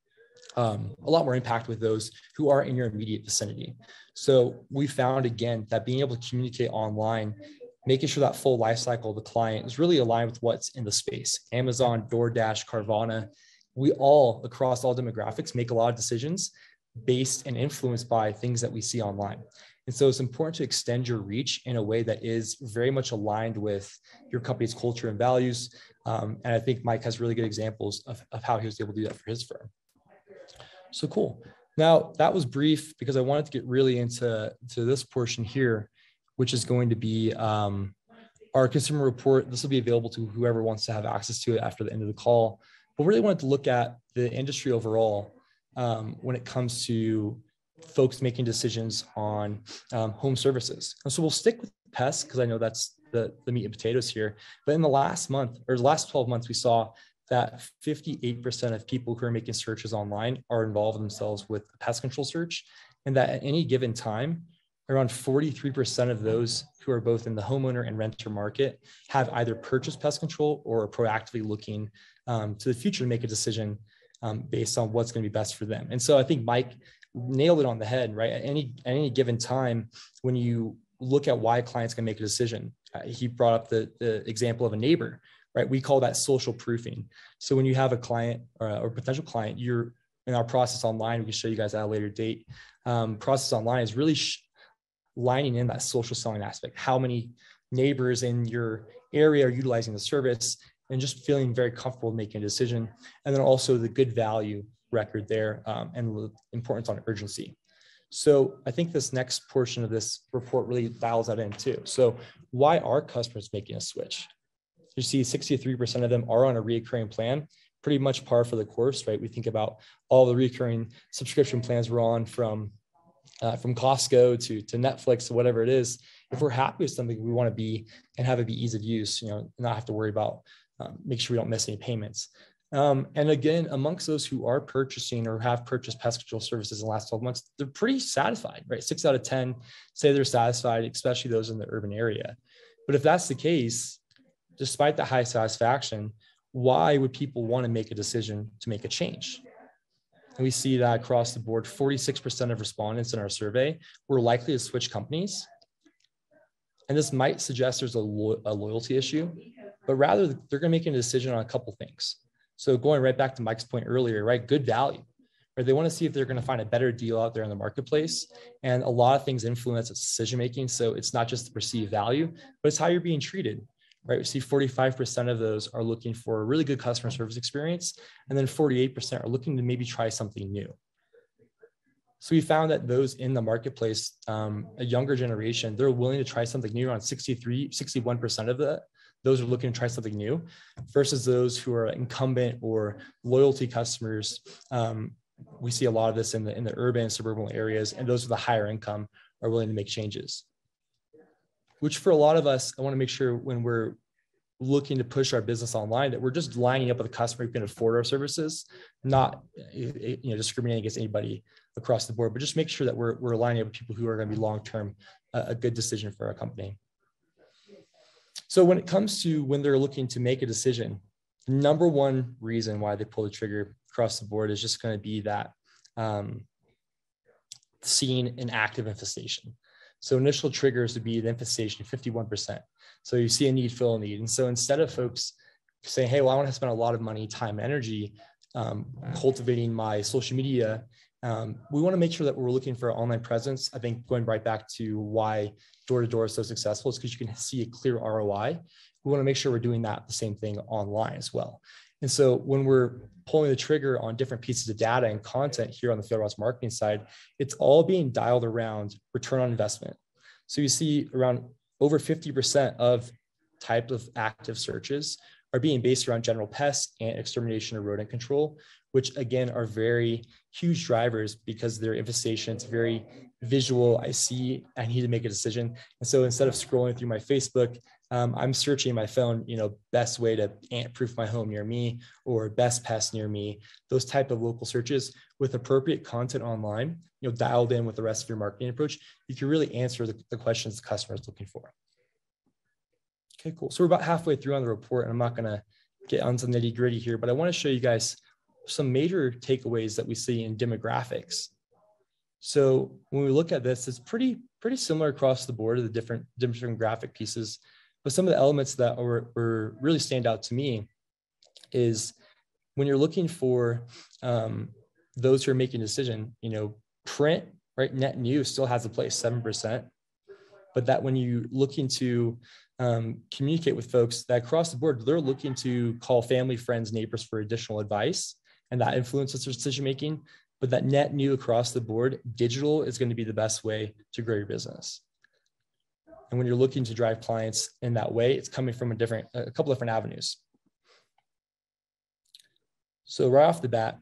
S3: um, a lot more impact with those who are in your immediate vicinity. So we found again that being able to communicate online making sure that full life cycle of the client is really aligned with what's in the space. Amazon doordash carvana we all across all demographics make a lot of decisions based and influenced by things that we see online and so it's important to extend your reach in a way that is very much aligned with your company's culture and values. Um, and I think Mike has really good examples of, of how he was able to do that for his firm. So cool. Now that was brief because I wanted to get really into to this portion here, which is going to be um, our consumer report. This will be available to whoever wants to have access to it after the end of the call. But really wanted to look at the industry overall um, when it comes to folks making decisions on um, home services. And so we'll stick with pests because I know that's the, the meat and potatoes here. But in the last month or the last 12 months, we saw that 58% of people who are making searches online are involved themselves with a pest control search. and that at any given time, around 43% of those who are both in the homeowner and renter market have either purchased pest control or are proactively looking um, to the future to make a decision um, based on what's going to be best for them. And so I think Mike nailed it on the head, right? At any at any given time, when you look at why client's can make a decision, uh, he brought up the the example of a neighbor, right? We call that social proofing. So when you have a client or, a, or potential client, you're in our process online. We can show you guys at a later date. Um, process online is really sh- lining in that social selling aspect. How many neighbors in your area are utilizing the service? and just feeling very comfortable making a decision. And then also the good value record there um, and importance on urgency. So I think this next portion of this report really dials that in too. So why are customers making a switch? You see 63% of them are on a recurring plan, pretty much par for the course, right? We think about all the recurring subscription plans we're on from uh, from Costco to, to Netflix, to whatever it is. If we're happy with something, we want to be and have it be ease of use, you know, not have to worry about um, make sure we don't miss any payments. Um, and again, amongst those who are purchasing or have purchased pest control services in the last 12 months, they're pretty satisfied, right? Six out of 10 say they're satisfied, especially those in the urban area. But if that's the case, despite the high satisfaction, why would people want to make a decision to make a change? And we see that across the board, 46% of respondents in our survey were likely to switch companies. And this might suggest there's a, lo- a loyalty issue, but rather they're going to make a decision on a couple things. So going right back to Mike's point earlier, right? Good value. Right? They want to see if they're going to find a better deal out there in the marketplace. And a lot of things influence decision making. So it's not just the perceived value, but it's how you're being treated. Right. We see 45% of those are looking for a really good customer service experience. And then 48% are looking to maybe try something new. So we found that those in the marketplace, um, a younger generation, they're willing to try something new on 63, 61% of the, those who are looking to try something new versus those who are incumbent or loyalty customers. Um, we see a lot of this in the in the urban and suburban areas, and those with a higher income are willing to make changes. Which for a lot of us, I want to make sure when we're looking to push our business online that we're just lining up with a customer who can afford our services, not you know discriminating against anybody across the board, but just make sure that we're we're lining up with people who are going to be long term a good decision for our company. So when it comes to when they're looking to make a decision, number one reason why they pull the trigger across the board is just going to be that um, seeing an active infestation. So initial triggers would be the infestation, 51%. So you see a need, fill a need. And so instead of folks saying, hey, well, I want to spend a lot of money, time, energy um, cultivating my social media um, we want to make sure that we're looking for online presence. I think going right back to why door to door is so successful is because you can see a clear ROI. We want to make sure we're doing that the same thing online as well. And so when we're pulling the trigger on different pieces of data and content here on the Field marketing side, it's all being dialed around return on investment. So you see around over 50% of type of active searches are being based around general pests and extermination or rodent control, which again are very huge drivers because their infestation is very visual. I see I need to make a decision. And so instead of scrolling through my Facebook, um, I'm searching my phone, you know, best way to ant proof my home near me or best pest near me, those type of local searches with appropriate content online, you know, dialed in with the rest of your marketing approach, you can really answer the, the questions the customer is looking for. Okay, cool. So we're about halfway through on the report and I'm not gonna get on the nitty gritty here, but I wanna show you guys some major takeaways that we see in demographics. So when we look at this, it's pretty pretty similar across the board of the different different graphic pieces. But some of the elements that are really stand out to me is when you're looking for um, those who are making decision, you know, print, right? Net new still has a place, 7%. But that when you looking to um, communicate with folks that across the board, they're looking to call family, friends, neighbors for additional advice and that influences their decision making. But that net new across the board, digital is going to be the best way to grow your business. And when you're looking to drive clients in that way, it's coming from a different, a couple different avenues. So right off the bat,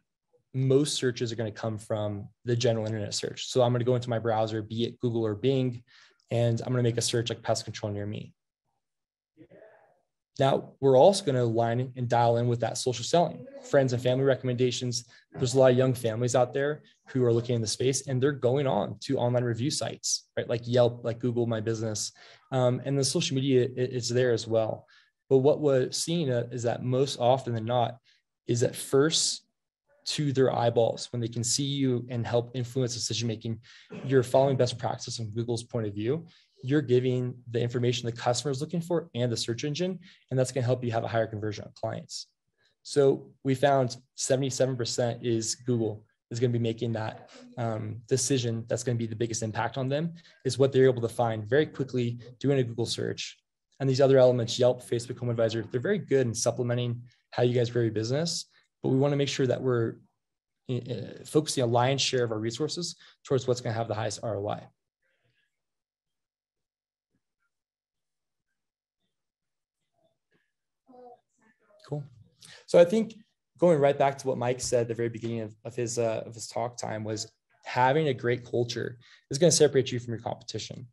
S3: most searches are going to come from the general internet search. So I'm going to go into my browser, be it Google or Bing, and I'm going to make a search like pest control near me. Now we're also going to align and dial in with that social selling, friends and family recommendations. There's a lot of young families out there who are looking in the space and they're going on to online review sites, right? Like Yelp, like Google My Business, um, and the social media is there as well. But what we're seeing uh, is that most often than not is at first to their eyeballs when they can see you and help influence decision making. You're following best practice from Google's point of view you're giving the information the customer is looking for and the search engine, and that's going to help you have a higher conversion on clients. So we found 77% is Google is going to be making that um, decision that's going to be the biggest impact on them is what they're able to find very quickly doing a Google search. And these other elements, Yelp, Facebook HomeAdvisor, they're very good in supplementing how you guys grow your business. But we want to make sure that we're uh, focusing a lion's share of our resources towards what's going to have the highest ROI. Cool. So I think going right back to what Mike said at the very beginning of, of his uh, of his talk time was having a great culture is going to separate you from your competition.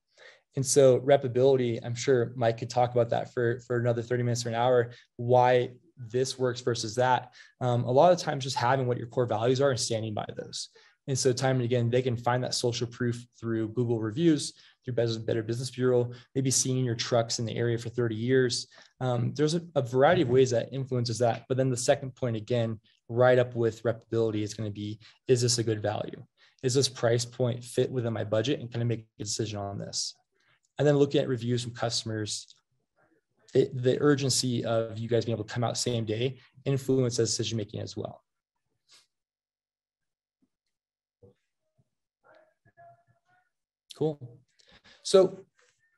S3: And so repability, I'm sure Mike could talk about that for, for another 30 minutes or an hour, why this works versus that. Um, a lot of times just having what your core values are and standing by those. And so time and again, they can find that social proof through Google reviews, through Better Business Bureau, maybe seeing your trucks in the area for 30 years. Um, there's a, a, variety of ways that influences that. But then the second point, again, right up with reputability is going to be, is this a good value? Is this price point fit within my budget? And can I make a decision on this? And then looking at reviews from customers, it, the urgency of you guys being able to come out same day influences decision making as well. Cool. So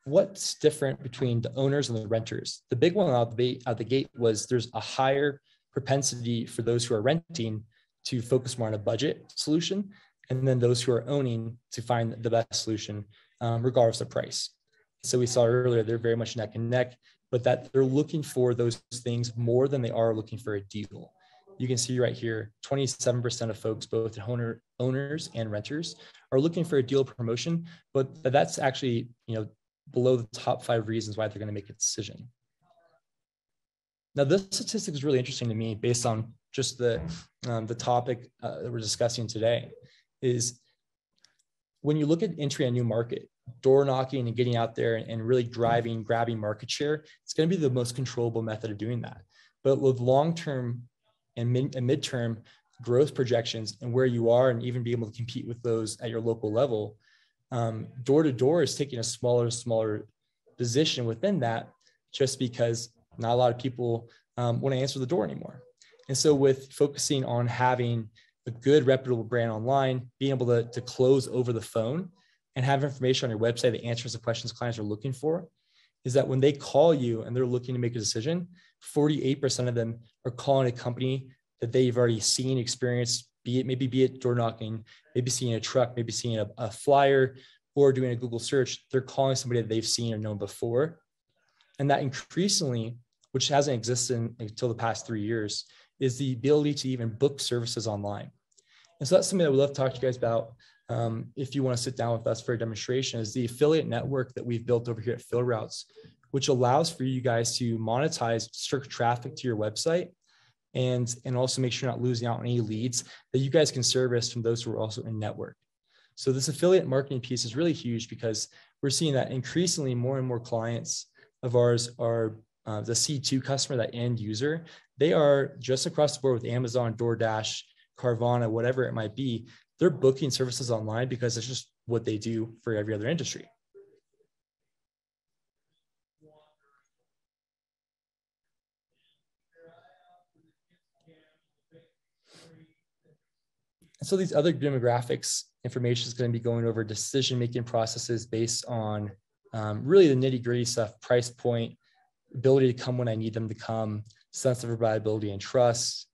S3: what's different between the owners and the renters? The big one out the, out the gate was there's a higher propensity for those who are renting to focus more on a budget solution, and then those who are owning to find the best solution, um, regardless of price. So we saw earlier they're very much neck and neck, but that they're looking for those things more than they are looking for a deal. You can see right here, 27% of folks, both owner, owners and renters, are looking for a deal promotion, but that's actually you know below the top five reasons why they're going to make a decision. Now, this statistic is really interesting to me based on just the um, the topic uh, that we're discussing today. Is when you look at entry a new market, door knocking and getting out there and really driving, grabbing market share, it's going to be the most controllable method of doing that. But with long term and, and midterm growth projections and where you are, and even be able to compete with those at your local level, door to door is taking a smaller, smaller position within that, just because not a lot of people um, want to answer the door anymore. And so, with focusing on having a good, reputable brand online, being able to, to close over the phone and have information on your website that answers the questions clients are looking for, is that when they call you and they're looking to make a decision, 48% of them are calling a company that they've already seen, experienced, be it maybe be it door knocking, maybe seeing a truck, maybe seeing a, a flyer, or doing a Google search, they're calling somebody that they've seen or known before. And that increasingly, which hasn't existed until the past three years, is the ability to even book services online. And so that's something that we'd love to talk to you guys about. Um, if you want to sit down with us for a demonstration, is the affiliate network that we've built over here at FieldRoutes, which allows for you guys to monetize strict traffic to your website and and also make sure you're not losing out on any leads that you guys can service from those who are also in network. So this affiliate marketing piece is really huge because we're seeing that increasingly more and more clients of ours are uh, the C2 customer, that end user. They are just across the board with Amazon, DoorDash, Carvana, whatever it might be. They're booking services online because it's just what they do for every other industry. And so these other demographics information is going to be going over decision making processes based on um, really the nitty gritty stuff, price point, ability to come when I need them to come, sense of reliability and trust.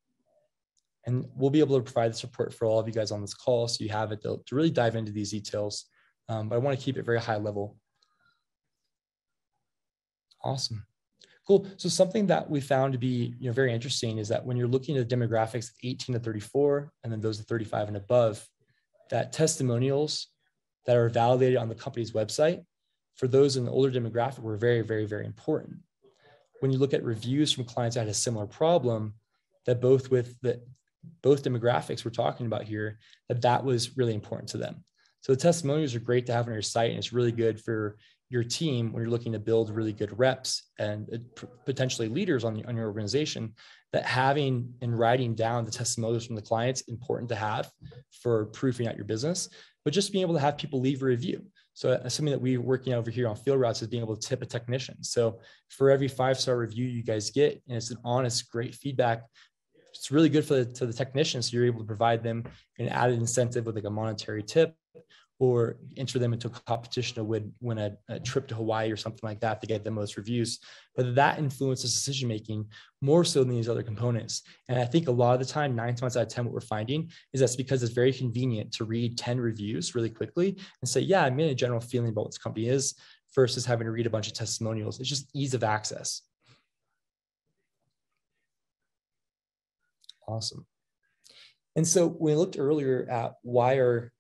S3: And we'll be able to provide the support for all of you guys on this call so you have it to, to really dive into these details. Um, but I want to keep it very high level. Awesome. Cool. So something that we found to be you know, very interesting is that when you're looking at the demographics 18 to 34, and then those at 35 and above, that testimonials that are validated on the company's website for those in the older demographic were very, very, very important. when you look at reviews from clients that had a similar problem, that both with the both demographics we're talking about here, that that was really important to them. So the testimonials are great to have on your site, and it's really good for your team when you're looking to build really good reps and uh, potentially leaders on, the, on your organization that having and writing down the testimonials from the clients important to have for proofing out your business but just being able to have people leave a review. So uh, something that we're working over here on FieldRoutes is being able to tip a technician. So for every five star review you guys get and it's an honest great feedback it's really good for the, to the technicians so you're able to provide them an added incentive with like a monetary tip or enter them into a competition to win, win a, a, trip to Hawaii or something like that to get the most reviews. But that influences decision making more so than these other components. And I think a lot of the time, nine times out of 10, what we're finding is that's because it's very convenient to read 10 reviews really quickly and say, yeah, I'm getting a general feeling about what this company is versus having to read a bunch of testimonials. It's just ease of access. Awesome. And so we looked earlier at why are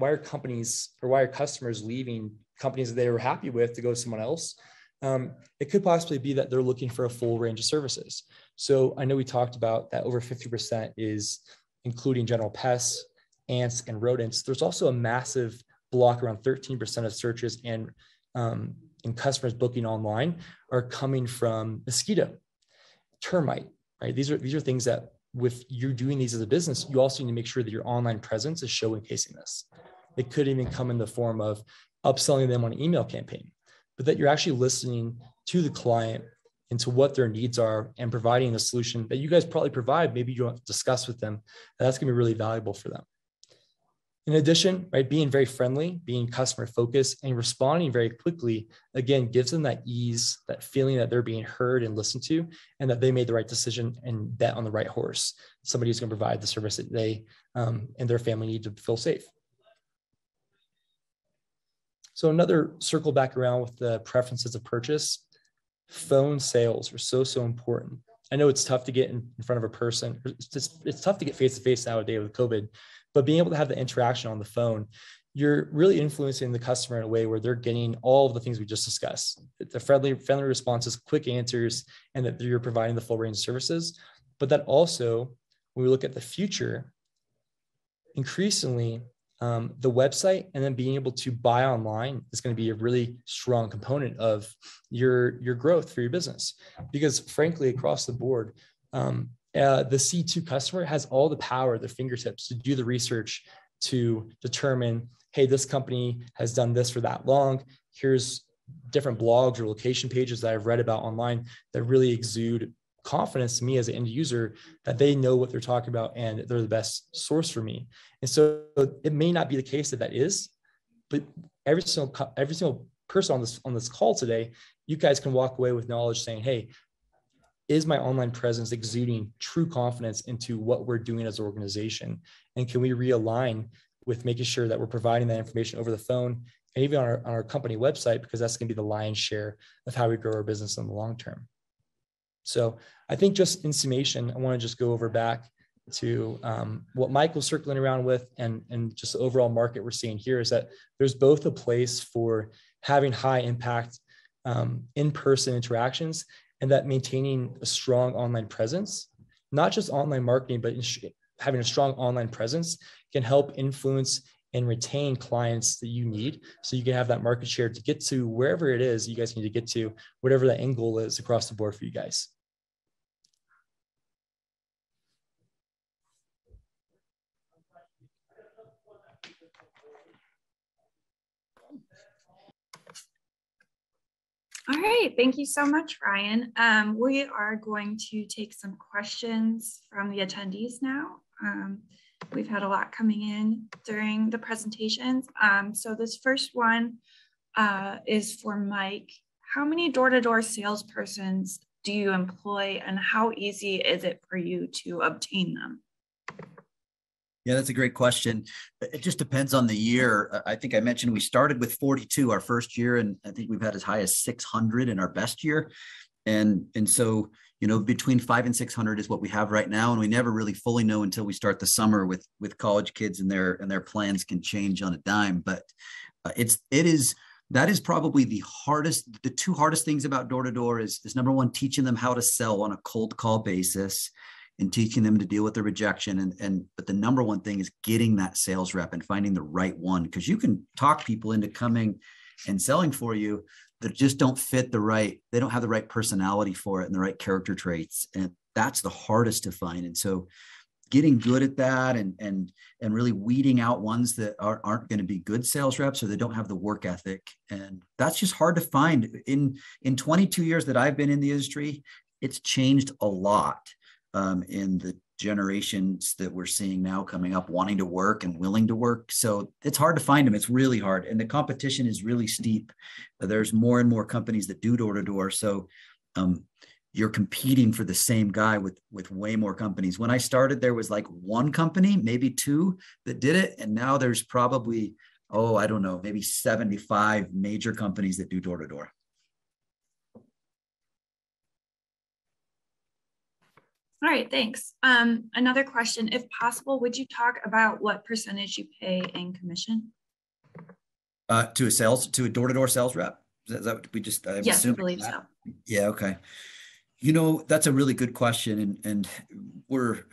S3: why are companies or why are customers leaving companies that they were happy with to go to someone else? Um, it could possibly be that they're looking for a full range of services. So I know we talked about that over 50% is including general pests, ants, and rodents. There's also a massive block around 13% of searches and um, and customers booking online are coming from mosquito, termite, right? These are these are things that with you doing these as a business, you also need to make sure that your online presence is showcasing this. It could even come in the form of upselling them on an email campaign, but that you're actually listening to the client into what their needs are and providing a solution that you guys probably provide. Maybe you don't discuss with them. That's going to be really valuable for them. In addition, right, being very friendly, being customer focused, and responding very quickly, again, gives them that ease, that feeling that they're being heard and listened to, and that they made the right decision and bet on the right horse. Somebody who's going to provide the service that they um, and their family need to feel safe. So another circle back around with the preferences of purchase, phone sales are so, so important. I know it's tough to get in, front of a person. It's, just, it's tough to get face to face nowadays with COVID, but being able to have the interaction on the phone, you're really influencing the customer in a way where they're getting all of the things we just discussed the friendly friendly responses quick answers and that you're providing the full range of services but that also when we look at the future increasingly um, the website and then being able to buy online is going to be a really strong component of your your growth for your business. Because frankly across the board um, uh, the c2 customer has all the power at their fingertips to do the research to determine hey this company has done this for that long. Here's different blogs or location pages that i've read about online that really exude confidence to me as an end user that they know what they're talking about and they're the best source for me. And so it may not be the case that that is, but every single every single person on this on this call today, you guys can walk away with knowledge saying, "Hey, is my online presence exuding true confidence into what we're doing as an organization? And can we realign with making sure that we're providing that information over the phone and even on our, on our company website because that's going to be the lion's share of how we grow our business in the long term." So I think just in summation, I want to just go over back to um, what was circling around with and, and just the overall market we're seeing here is that there's both a place for having high impact um, in-person interactions and that maintaining a strong online presence, not just online marketing, but having a strong online presence can help influence and retain clients that you need so you can have that market share to get to wherever it is you guys need to get to whatever the end goal is across the board for you guys
S1: All right, thank you so much, Ryan. Um, we are going to take some questions from the attendees now. Um, We've had a lot coming in during the presentations. Um, so this first one uh, is for Mike. How many door-to-door salespersons do you employ and how easy is it for you to obtain them?
S2: Yeah, that's a great question. It just depends on the year. I think I mentioned we started with 42 our first year, and I think we've had as high as 600 in our best year. And and so you know between five and 600 is what we have right now and we never really fully know until we start the summer with with college kids and their and their plans can change on a dime. But uh, it's it is that is probably the hardest the two hardest things about door to door is is number one teaching them how to sell on a cold call basis and teaching them to deal with the rejection. And and but the number one thing is getting that sales rep and finding the right one because you can talk people into coming and selling for you that just don't fit the right they don't have the right personality for it and the right character traits. And that's the hardest to find. And so getting good at that and and and really weeding out ones that are, aren't going to be good sales reps or they don't have the work ethic. And that's just hard to find. In in 22 years that i've been in the industry it's changed a lot um, in the generations that we're seeing now coming up wanting to work and willing to work. So it's hard to find them it's really hard. And the competition is really steep. There's more and more companies that do door to door. So um, you're competing for the same guy with with way more companies. When i started there was like one company maybe two that did it. And now there's probably oh i don't know maybe 75 major companies that do door to door
S1: all right thanks. Um, another question. If possible would you talk about what percentage you pay in commission?
S2: Uh, to a sales to a door-to-door sales rep? Is that what we just
S1: I'm yes i believe that?
S2: so. Yeah okay. You know, that's a really good question, and and we're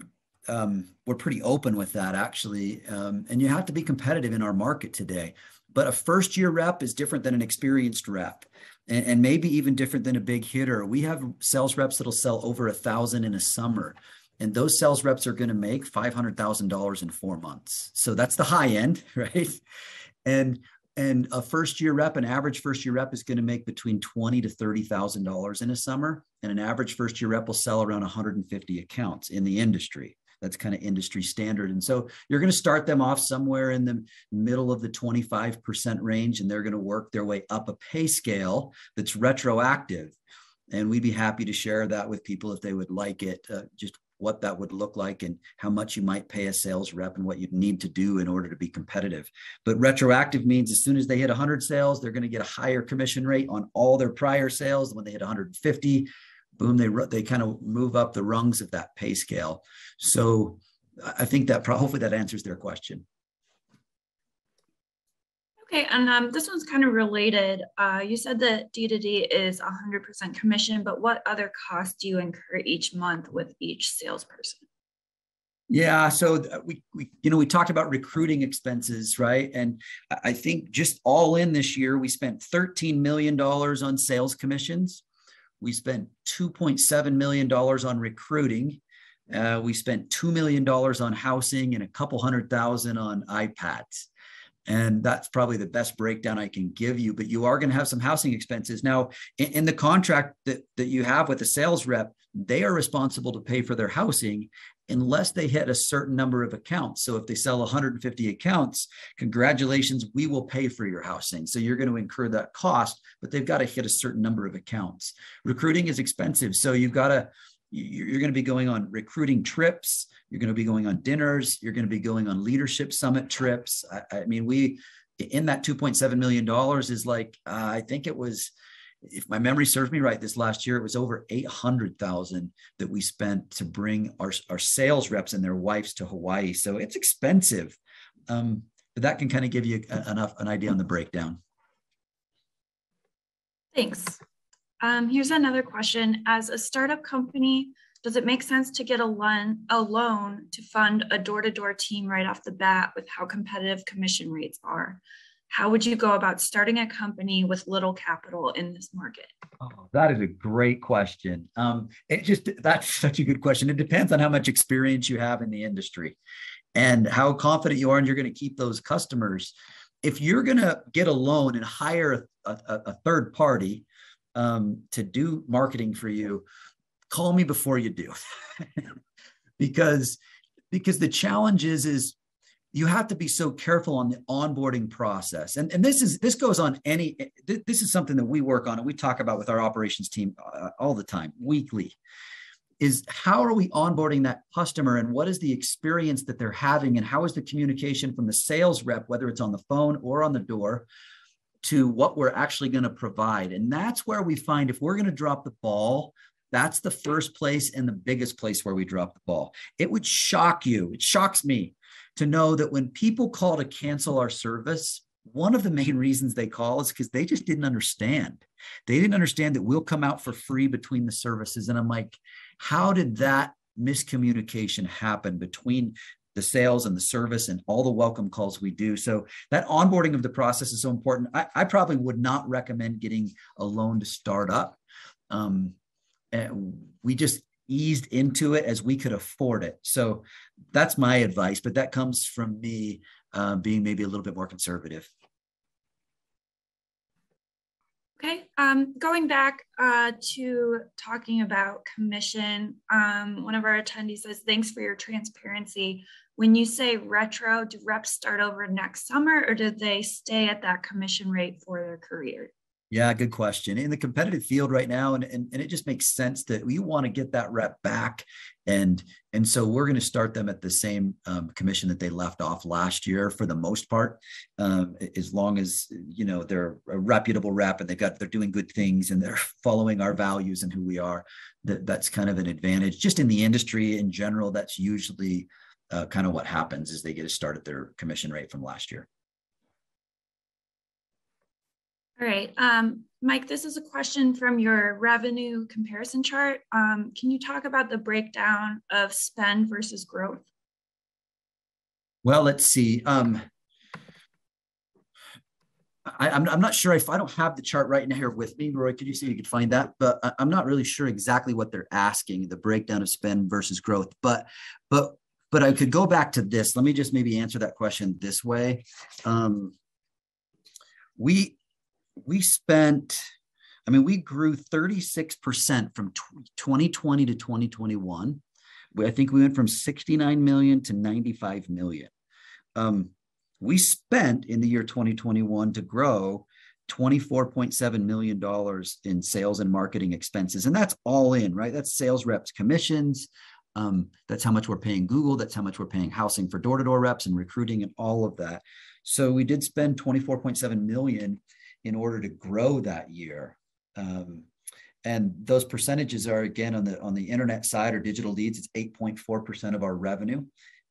S2: um, we're pretty open with that actually. Um, and you have to be competitive in our market today. But a first year rep is different than an experienced rep, and, and maybe even different than a big hitter. We have sales reps that'll sell over a thousand in a summer. And those sales reps are going to make $500,000 in four months. So that's the high end, <laughs> right? And and a first year rep, an average first year rep is going to make between twenty to thirty thousand dollars in a summer, and an average first year rep will sell around 150 accounts in the industry. That's kind of industry standard. And so you're going to start them off somewhere in the middle of the 25% range, and they're going to work their way up a pay scale that's retroactive. And we'd be happy to share that with people if they would like it. Uh, just what that would look like and how much you might pay a sales rep and what you'd need to do in order to be competitive. But retroactive means as soon as they hit 100 sales, they're going to get a higher commission rate on all their prior sales. When they hit 150, boom, they they kind of move up the rungs of that pay scale. So I think that hopefully that answers their question.
S1: Okay, and um, this one's kind of related. Uh, you said that D2D is 100% commission, but what other costs do you incur each month with each salesperson?
S2: Yeah, so we, we, you know, we talked about recruiting expenses, right? And I think just all in this year, we spent $13 million on sales commissions. We spent $2.7 million on recruiting. Uh, we spent $2 million on housing and a couple hundred thousand on iPads. And that's probably the best breakdown I can give you. But you are going to have some housing expenses. Now, in, in, the contract that, that you have with the sales rep, they are responsible to pay for their housing unless they hit a certain number of accounts. So if they sell 150 accounts, congratulations, we will pay for your housing. So you're going to incur that cost, but they've got to hit a certain number of accounts. Recruiting is expensive. So you've got to you're going to be going on recruiting trips you're going to be going on dinners you're going to be going on leadership summit trips. I, I mean we in that 2.7 million dollars is like uh, i think it was if my memory serves me right this last year it was over 800000 that we spent to bring our, our sales reps and their wives to hawaii. So it's expensive. Um, but that can kind of give you enough an idea on the breakdown.
S1: Thanks um, here's another question. As a startup company, does it make sense to get a loan, a loan to fund a door-to-door team right off the bat with how competitive commission rates are? How would you go about starting a company with little capital in this market?
S2: Oh, that is a great question. Um, it just that's such a good question. It depends on how much experience you have in the industry and how confident you are and you're going to keep those customers. If you're going to get a loan and hire a, a, a third party um, to do marketing for you, call me before you do, <laughs> because because the challenge is is you have to be so careful on the onboarding process. And, and this is this goes on any this is something that we work on and we talk about with our operations team uh, all the time weekly is how are we onboarding that customer and what is the experience that they're having and how is the communication from the sales rep whether it's on the phone or on the door to what we're actually going to provide. And that's where we find if we're going to drop the ball, that's the first place and the biggest place where we drop the ball. It would shock you, it shocks me to know that when people call to cancel our service, one of the main <laughs> reasons they call is because they just didn't understand. They didn't understand that we'll come out for free between the services. And I'm like, how did that miscommunication happen between the sales and the service and all the welcome calls we do. So that onboarding of the process is so important. I, I probably would not recommend getting a loan to start up. Um, we just eased into it as we could afford it. So that's my advice, but that comes from me uh, being maybe a little bit more conservative.
S1: Okay, um, going back uh, to talking about commission, um, one of our attendees says, thanks for your transparency. When you say retro, do reps start over next summer or do they stay at that commission rate for their career?
S2: Yeah, good question. In the competitive field right now, and, and, and it just makes sense that we want to get that rep back. And, and so we're going to start them at the same um, commission that they left off last year for the most part, um, as long as, you know, they're a reputable rep and they've got, they're doing good things and they're <laughs> following our values and who we are. That, that's kind of an advantage. Just in the industry in general, that's usually uh, kind of what happens is they get to start at their commission rate from last year.
S1: All right, um, Mike, this is a question from your revenue comparison chart. Um, can you talk about the breakdown of spend versus growth?
S2: Well, let's see. Um, I, am I'm, I'm not sure if I don't have the chart right now here with me. Roy, could you see if you could find that? But I, I'm not really sure exactly what they're asking, the breakdown of spend versus growth. But but but I could go back to this. Let me just maybe answer that question this way. Um, we we spent, I mean, we grew 36% from 2020 to 2021. I think we went from 69 million to 95 million. Um, we spent in the year 2021 to grow $24.7 million in sales and marketing expenses. And that's all in, right? That's sales reps commissions. Um, that's how much we're paying Google. That's how much we're paying housing for door-to-door reps and recruiting and all of that. So we did spend 24.7 million in order to grow that year. Um, and those percentages are again on the on the internet side or digital leads. It's 8.4% of our revenue,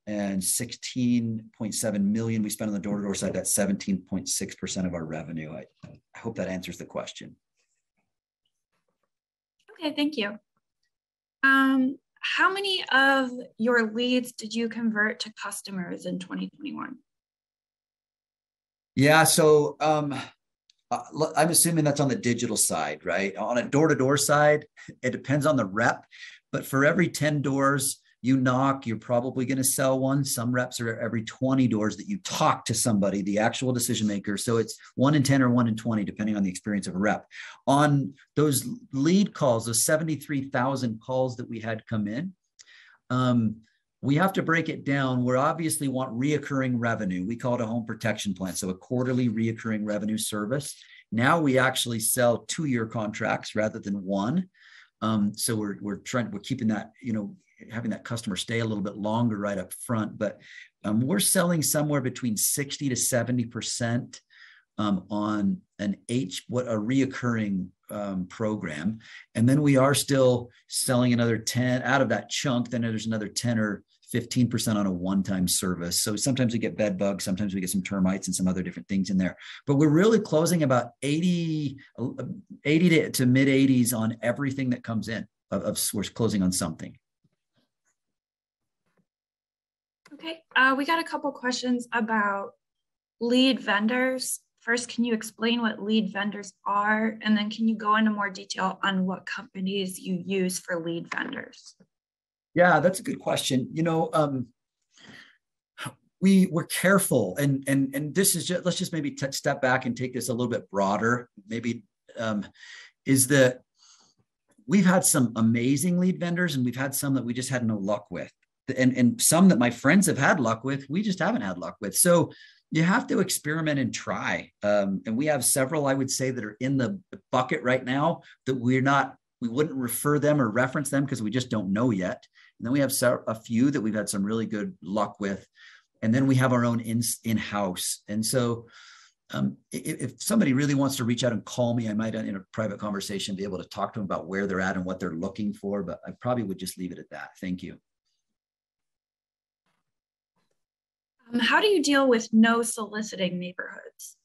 S2: and 16.7 million we spend on the door-to-door side. That's 17.6% of our revenue. I, I hope that answers the question.
S1: Okay, thank you. Um, how many of your leads did you convert to customers in 2021?
S2: Yeah, so um, uh, I'm assuming that's on the digital side, right? On a door to door side, it depends on the rep, but for every 10 doors you knock, you're probably going to sell one. Some reps are every 20 doors that you talk to somebody, the actual decision maker. So it's one in 10 or one in 20, depending on the experience of a rep. On those lead calls, those 73,000 calls that we had come in, um, we have to break it down. We obviously want reoccurring revenue. We call it a home protection plan. So a quarterly reoccurring revenue service. Now we actually sell two-year contracts rather than one. Um, so we're we're trying we're keeping that you know having that customer stay a little bit longer right up front. But um, we're selling somewhere between sixty to seventy percent um, on an H what a reoccurring um, program, and then we are still selling another ten out of that chunk. Then there's another ten or 15% on a one-time service. So sometimes we get bed bugs, sometimes we get some termites and some other different things in there. But we're really closing about 80, 80 to, to mid 80s on everything that comes in of, of we're closing on something.
S1: Okay, uh, we got a couple questions about lead vendors. First, can you explain what lead vendors are? And then can you go into more detail on what companies you use for lead vendors?
S2: Yeah, that's a good question. You know, um, we were careful, and and and this is just let's just maybe step back and take this a little bit broader. Maybe um, is that we've had some amazing lead vendors, and we've had some that we just had no luck with, and and some that my friends have had luck with, we just haven't had luck with. So you have to experiment and try. Um, and we have several, I would say, that are in the bucket right now that we're not, we wouldn't refer them or reference them because we just don't know yet. And then we have a few that we've had some really good luck with. And then we have our own in, in-house. And so um, if, if, somebody really wants to reach out and call me, I might in a private conversation be able to talk to them about where they're at and what they're looking for, but I probably would just leave it at that. Thank you.
S1: Um, how do you deal with no soliciting neighborhoods?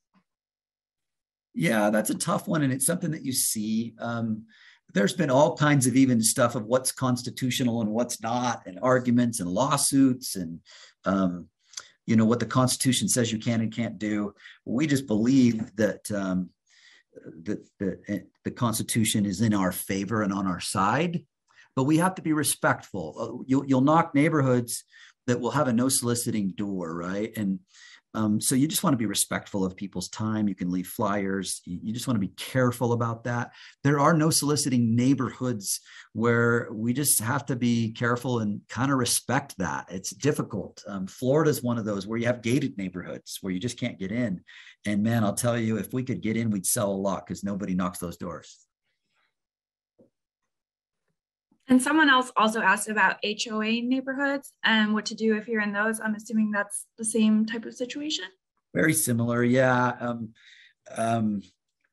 S2: Yeah, that's a tough one, and it's something that you see. Um, there's been all kinds of even stuff of what's constitutional and what's not, and arguments and lawsuits, and um, you know what the Constitution says you can and can't do. We just believe that um, that the, eh, the Constitution is in our favor and on our side, but we have to be respectful. Uh, you'll, you'll knock neighborhoods that will have a no soliciting door, right? And um, so you just want to be respectful of people's time. You can leave flyers. You, just want to be careful about that. There are no soliciting neighborhoods where we just have to be careful and kind of respect that. It's difficult. Um, Florida is one of those where you have gated neighborhoods where you just can't get in. And man, I'll tell you, if we could get in, we'd sell a lot because nobody knocks those doors.
S1: And someone else also asked about HOA neighborhoods and what to do if you're in those. I'm assuming that's the same type of situation.
S2: Very similar, yeah. Um, um,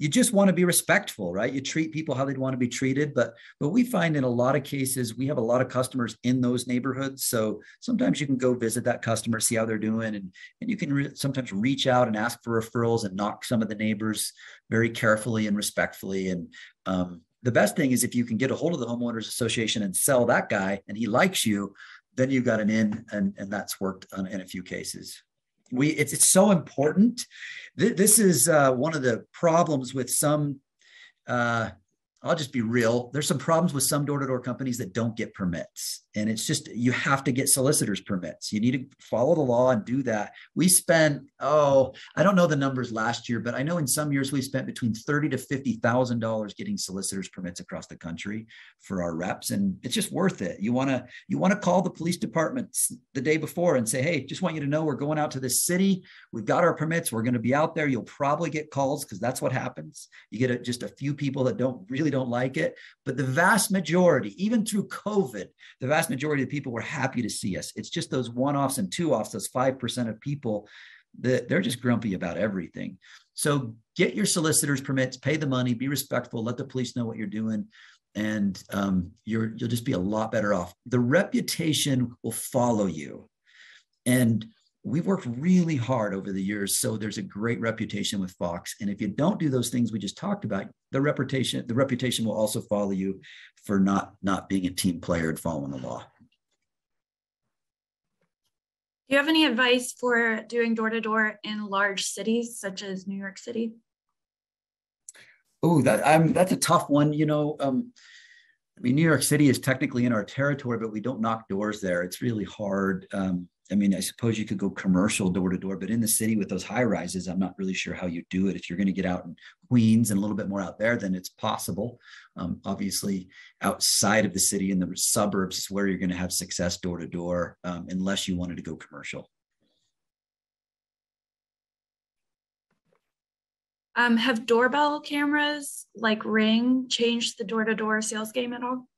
S2: you just want to be respectful, right? You treat people how they'd want to be treated, but but we find in a lot of cases we have a lot of customers in those neighborhoods. So sometimes you can go visit that customer, see how they're doing, and and you can re- sometimes reach out and ask for referrals and knock some of the neighbors very carefully and respectfully. And um, the best thing is if you can get a hold of the homeowners association and sell that guy and he likes you then you've got an in and, and that's worked on, in a few cases. We it's, it's so important. Th- this is uh, one of the problems with some uh, I'll just be real. There's some problems with some door to door companies that don't get permits. And it's just, you have to get solicitor's permits. You need to follow the law and do that. We spent, oh, I don't know the numbers last year, but I know in some years we spent between thirty to $50,000 getting solicitor's permits across the country for our reps. And it's just worth it. You want to, you want to call the police departments the day before and say, Hey, just want you to know we're going out to this city. We've got our permits. We're going to be out there. You'll probably get calls because that's what happens. You get a, just a few people that don't really really don't like it. But the vast majority, even through COVID, the vast majority of people were happy to see us. It's just those one offs and two offs, those 5% of people that they're just grumpy about everything. So get your solicitor's permits, pay the money, be respectful, let the police know what you're doing. And um, you're, you'll just be a lot better off. The reputation will follow you. And we've worked really hard over the years so there's a great reputation with fox and if you don't do those things we just talked about the reputation the reputation will also follow you for not not being a team player and following the law
S1: do you have any advice for doing door to door in large cities such as new york city
S2: oh that i'm that's a tough one you know um, I mean, New York City is technically in our territory, but we don't knock doors there. It's really hard. Um, I mean, I suppose you could go commercial door to door, but in the city with those high rises, I'm not really sure how you do it. If you're going to get out in Queens and a little bit more out there, then it's possible. Um, obviously, outside of the city in the suburbs is where you're going to have success door to door, unless you wanted to go commercial.
S1: Um, have doorbell cameras like Ring changed the door to door sales game at all?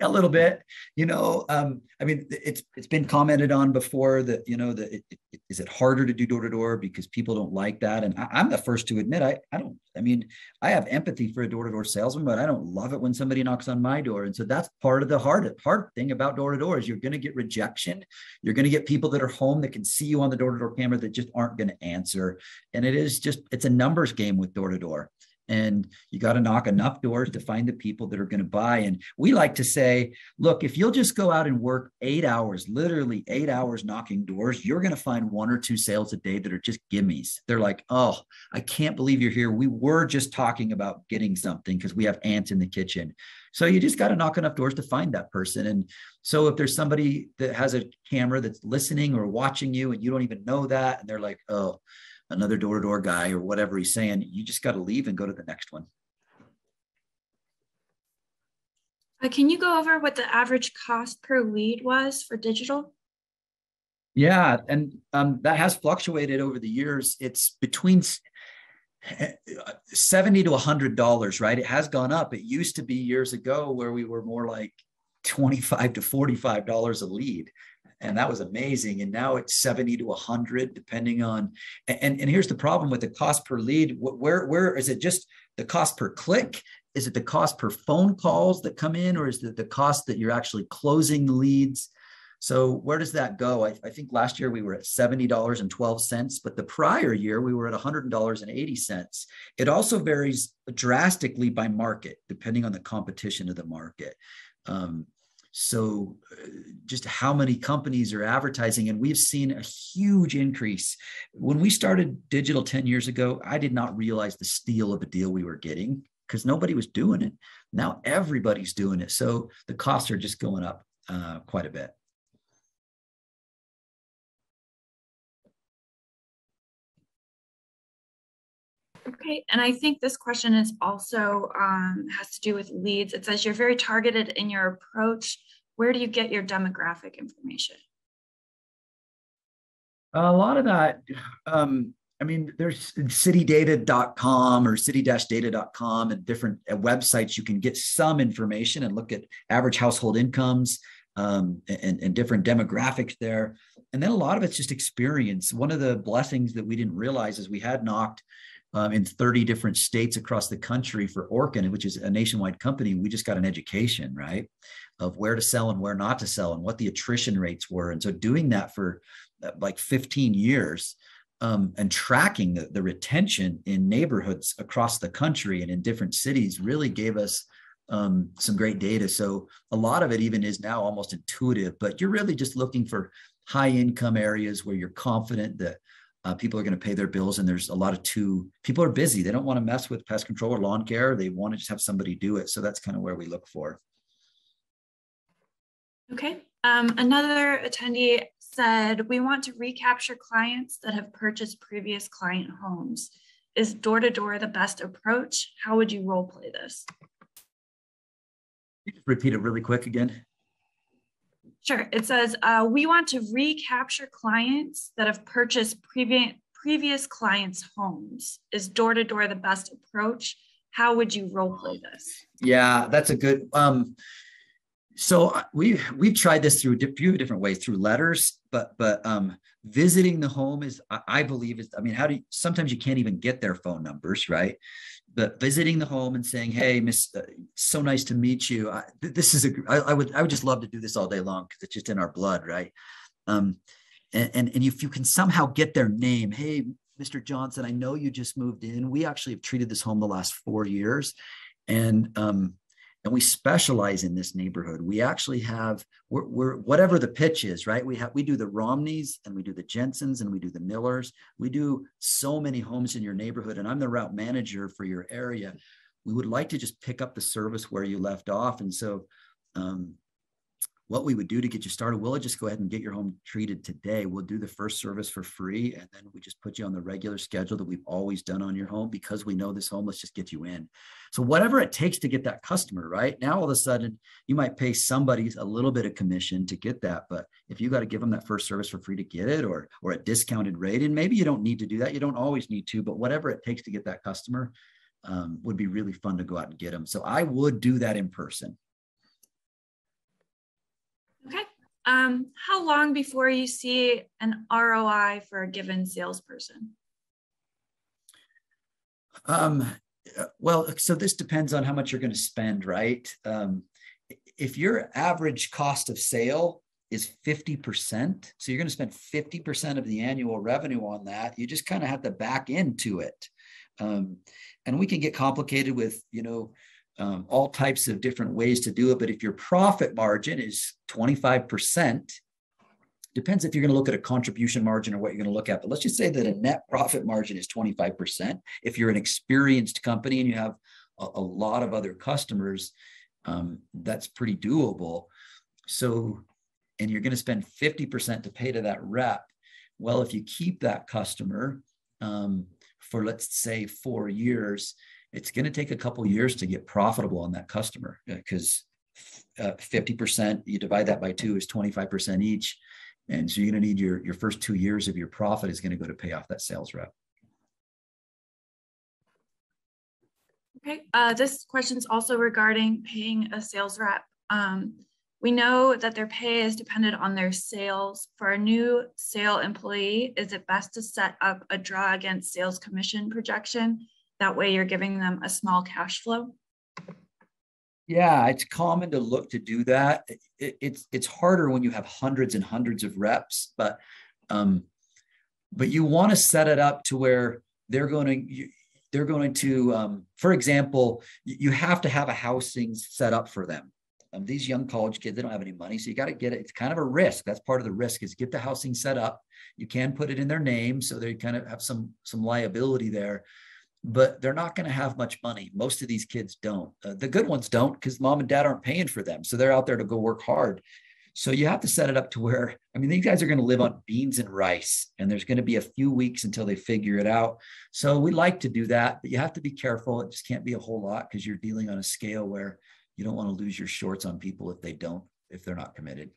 S2: A little bit you know um, i mean it's it's been commented on before that you know that it, it, is it harder to do door to door because people don't like that? And I, am the first to admit i i don't i mean i have empathy for a door to door salesman but i don't love it when somebody knocks on my door. And so that's part of the hard hard thing about door to door is you're going to get rejection. You're going to get people that are home that can see you on the door to door camera that just aren't going to answer. And it is just it's a numbers game with door to door and you got to knock enough doors to find the people that are going to buy. And we like to say look if you'll just go out and work eight hours literally eight hours knocking doors you're going to find one or two sales a day that are just gimmies. They're like oh i can't believe you're here. We were just talking about getting something because we have ants in the kitchen. So you just got to knock enough doors to find that person. And so if there's somebody that has a camera that's listening or watching you and you don't even know that and they're like oh another door to door guy or whatever he's saying, you just got to leave and go to the next one.
S1: Uh, can you go over what the average cost per lead was for digital?
S2: Yeah, and um, that has fluctuated over the years. It's between seventy to hundred dollars, right? It has gone up. It used to be years ago where we were more like twenty-five to forty-five dollars a lead and that was amazing. And now it's 70 to 100, depending on. And, and here's the problem with the cost per lead. Where, where is it just the cost per click? Is it the cost per phone calls that come in, or is it the cost that you're actually closing leads? So where does that go? I, I think last year we were at $70.12, but the prior year we were at $100.80. It also varies drastically by market, depending on the competition of the market. Um, so uh, just how many companies are advertising and we've seen a huge increase. When we started digital 10 years ago i did not realize the steal of a deal we were getting because nobody was doing it. Now everybody's doing it so the costs are just going up uh, quite a bit
S1: Okay, and I think this question is also um, has to do with leads. It says you're very targeted in your approach. Where do you get your demographic information?
S2: A lot of that, um, I mean, there's citydata.com or city-data.com and different uh, websites. You can get some information and look at average household incomes um, and, and different demographics there. And then a lot of it's just experience. One of the blessings that we didn't realize is we had knocked um, in 30 different states across the country for Orkin, which is a nationwide company. We just got an education, right, of where to sell and where not to sell and what the attrition rates were. And so doing that for uh, like 15 years um, and tracking the, the retention in neighborhoods across the country and in different cities really gave us um, some great data. So a lot of it even is now almost intuitive, but you're really just looking for high income areas where you're confident that uh, people are going to pay their bills, and there's a lot of two people are busy. They don't want to mess with pest control or lawn care. They want to just have somebody do it. So that's kind of where we look for.
S1: Okay. Um, another attendee said, we want to recapture clients that have purchased previous client homes. Is door to door the best approach? How would you role play this?
S2: You just repeat it really quick again.
S1: Sure. It says uh, we want to recapture clients that have purchased previous previous clients' homes. Is door to door the best approach? How would you role play this?
S2: Yeah, that's a good. Um, so we we've tried this through a few different ways through letters, but but um, visiting the home is I believe is I mean how do you, sometimes you can't even get their phone numbers right but visiting the home and saying, "Hey, Miss, uh, so nice to meet you. I, this is a. I, I would I would just love to do this all day long because it's just in our blood, right?" Um, and, and and if you can somehow get their name, hey, Mr. Johnson, I know you just moved in. We actually have treated this home the last four years, and um, and we specialize in this neighborhood. We actually have we're, we're, whatever the pitch is, right? We have we do the Romneys and we do the Jensens and we do the Millers. We do so many homes in your neighborhood, and I'm the route manager for your area. We would like to just pick up the service where you left off, and so um, what we would do to get you started, we'll just go ahead and get your home treated today. We'll do the first service for free, and then we just put you on the regular schedule that we've always done on your home because we know this home. Let's just get you in. So whatever it takes to get that customer, right? Now all of a sudden you might pay somebody a little bit of commission to get that, but if you got to give them that first service for free to get it, or or a discounted rate, and maybe you don't need to do that. You don't always need to, but whatever it takes to get that customer um, would be really fun to go out and get them. So I would do that in person.
S1: Okay. Um, how long before you see an ROI for a given salesperson?
S2: Um, well, so this depends on how much you're going to spend, right? Um, if your average cost of sale is 50%, so you're going to spend 50% of the annual revenue on that, you just kind of have to back into it. Um, and we can get complicated with, you know, um, all types of different ways to do it. But if your profit margin is 25%, depends if you're going to look at a contribution margin or what you're going to look at. But let's just say that a net profit margin is 25%. If you're an experienced company and you have a, a lot of other customers, um, that's pretty doable. So, and you're going to spend 50% to pay to that rep. Well, if you keep that customer um, for, let's say, four years, it's going to take a couple years to get profitable on that customer because uh, 50% you divide that by two is 25% each. And so you're going to need your your first two years of your profit is going to go to pay off that sales rep.
S1: Okay uh, this question is also regarding paying a sales rep. Um, we know that their pay is dependent on their sales. For a new sale employee, is it best to set up a draw against sales commission projection that way you're giving them a small cash flow.
S2: Yeah, it's common to look to do that. It, it's it's harder when you have hundreds and hundreds of reps, but um, but you want to set it up to where they're going to they're going to um, for example you have to have a housing set up for them. Um, these young college kids they don't have any money so you got to get it. It's kind of a risk. That's part of the risk is get the housing set up. You can put it in their name so they kind of have some some liability there but they're not going to have much money most of these kids don't uh, the good ones don't because mom and dad aren't paying for them so they're out there to go work hard so you have to set it up to where, I mean, these guys are going to live on beans and rice, and there's going to be a few weeks until they figure it out. So we like to do that, but you have to be careful. It just can't be a whole lot because you're dealing on a scale where you don't want to lose your shorts on people if they don't, if they're not committed.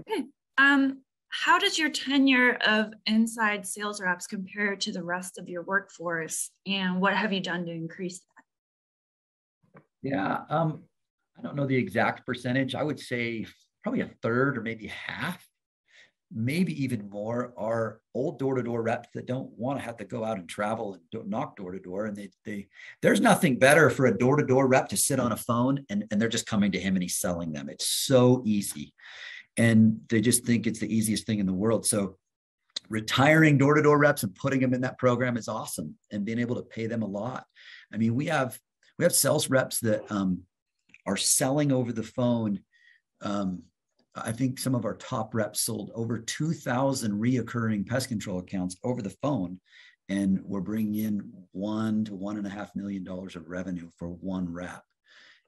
S1: Okay. Um, how does your tenure of inside sales reps compare to the rest of your workforce? And what have you done to increase that?
S2: Yeah, um, I don't know the exact percentage. I would say probably a third or maybe half, maybe even more are old door-to-door reps that don't want to have to go out and travel and don't knock door to door. And they they there's nothing better for a door-to-door rep to sit on a phone and, and they're just coming to him and he's selling them. It's so easy. And they just think it's the easiest thing in the world. So retiring door-to-door reps and putting them in that program is awesome and being able to pay them a lot. I mean, we have we have sales reps that um, are selling over the phone. Um, I think some of our top reps sold over 2,000 reoccurring pest control accounts over the phone, and we're bringing in one to one and a half million dollars of revenue for one rep.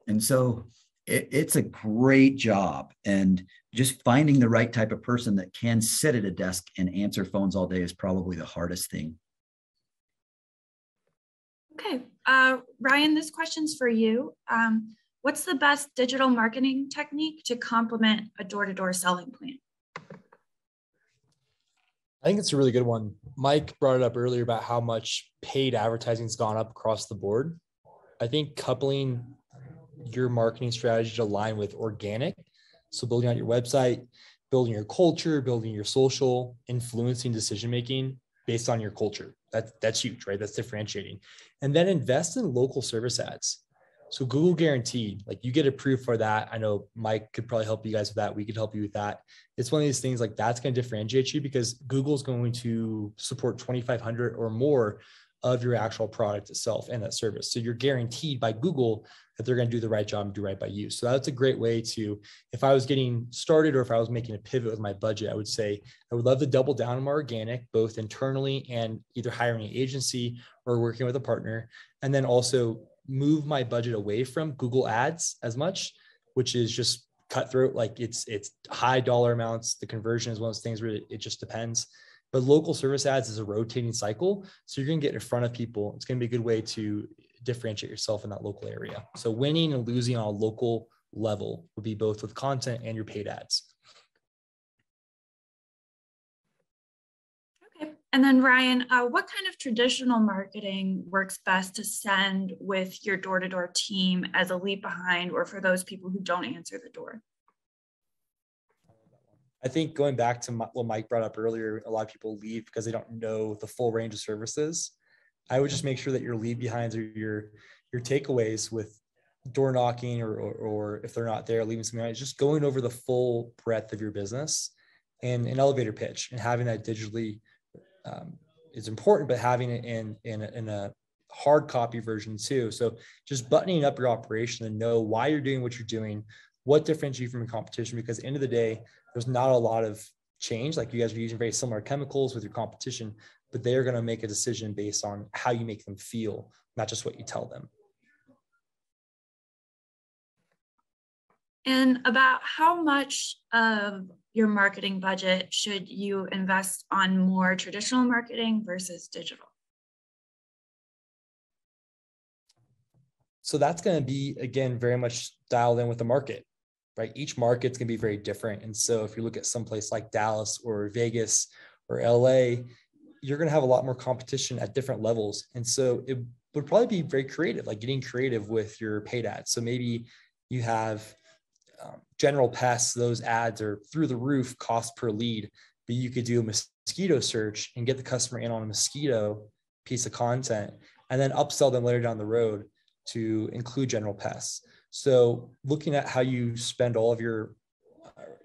S2: And so it, it's a great job. And just finding the right type of person that can sit at a desk and answer phones all day is probably the hardest thing.
S1: Okay, uh, Ryan, this question's for you. Um, what's the best digital marketing technique to complement a door-to-door selling plan?
S3: I think it's a really good one. Mike brought it up earlier about how much paid advertising's gone up across the board. I think coupling your marketing strategy to align with organic, so building out your website, building your culture, building your social, influencing decision making based on your culture. That's that's huge, right? That's differentiating. And then invest in local service ads. So Google guaranteed, like you get approved for that. I know Mike could probably help you guys with that. We could help you with that. It's one of these things like that's going to differentiate you because Google's going to support 2,500 or more of your actual product itself and that service. So you're guaranteed by Google that they're going to do the right job and do right by you. So that's a great way to, if I was getting started or if I was making a pivot with my budget, I would say I would love to double down on more organic, both internally and either hiring an agency or working with a partner. And then also move my budget away from Google ads as much, which is just cutthroat. Like it's, it's high dollar amounts. The conversion is one of those things where it, it just depends. But local service ads is a rotating cycle. So you're going to get in front of people. It's going to be a good way to differentiate yourself in that local area. So winning and losing on a local level would be both with content and your paid ads.
S1: Okay. And then Ryan, uh, what kind of traditional marketing works best to send with your door-to-door team as a leap behind or for those people who don't answer the door?
S3: I think going back to what Mike brought up earlier, a lot of people leave because they don't know the full range of services. I would just make sure that your leave behinds or your your takeaways with door knocking or, or, or if they're not there, leaving something out, just going over the full breadth of your business and an elevator pitch and having that digitally um, is important, but having it in in in a hard copy version too. So just buttoning up your operation and know why you're doing what you're doing, what differentiates you from your competition. Because at the end of the day, there's not a lot of change. Like you guys are using very similar chemicals with your competition, but they're going to make a decision based on how you make them feel, not just what you tell them.
S1: And about how much of your marketing budget should you invest on more traditional marketing versus digital?
S3: So that's going to be, again, very much dialed in with the market right? Each market's gonna be very different. And so if you look at some place like Dallas or Vegas or LA, you're gonna have a lot more competition at different levels. And so it would probably be very creative, like getting creative with your paid ads. So maybe you have um, general pests, those ads are through the roof cost per lead, but you could do a mosquito search and get the customer in on a mosquito piece of content and then upsell them later down the road to include general pests. So looking at how you spend all of your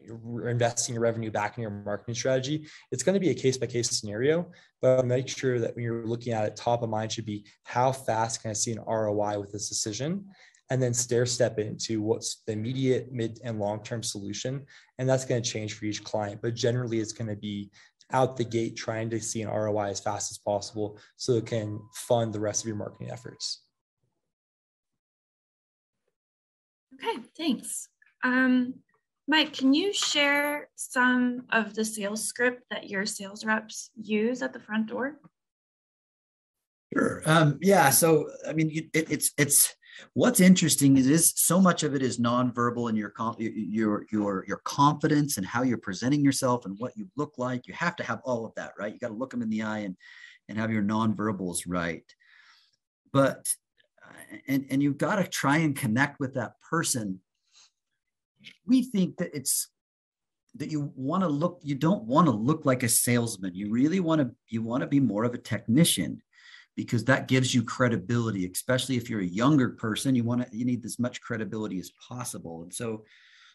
S3: you're investing your revenue back in your marketing strategy, it's going to be a case by case scenario. But make sure that when you're looking at it, top of mind should be how fast can I see an ROI with this decision? And then stair step into what's the immediate, mid, and long term solution. And that's going to change for each client. But generally, it's going to be out the gate trying to see an ROI as fast as possible so it can fund the rest of your marketing efforts.
S1: Okay, thanks. Um, Mike, can you share some of the sales script that your sales reps use at the front door?
S2: Sure. Um, yeah. So, I mean, it, it's it's what's interesting is, is so much of it is nonverbal and your your your your confidence and how you're presenting yourself and what you look like. You have to have all of that, right? You got to look them in the eye and and have your nonverbals right. But and and you've got to try and connect with that person we think that it's that you want to look you don't want to look like a salesman. You really want to you want to be more of a technician because that gives you credibility especially if you're a younger person you want to you need as much credibility as possible. And so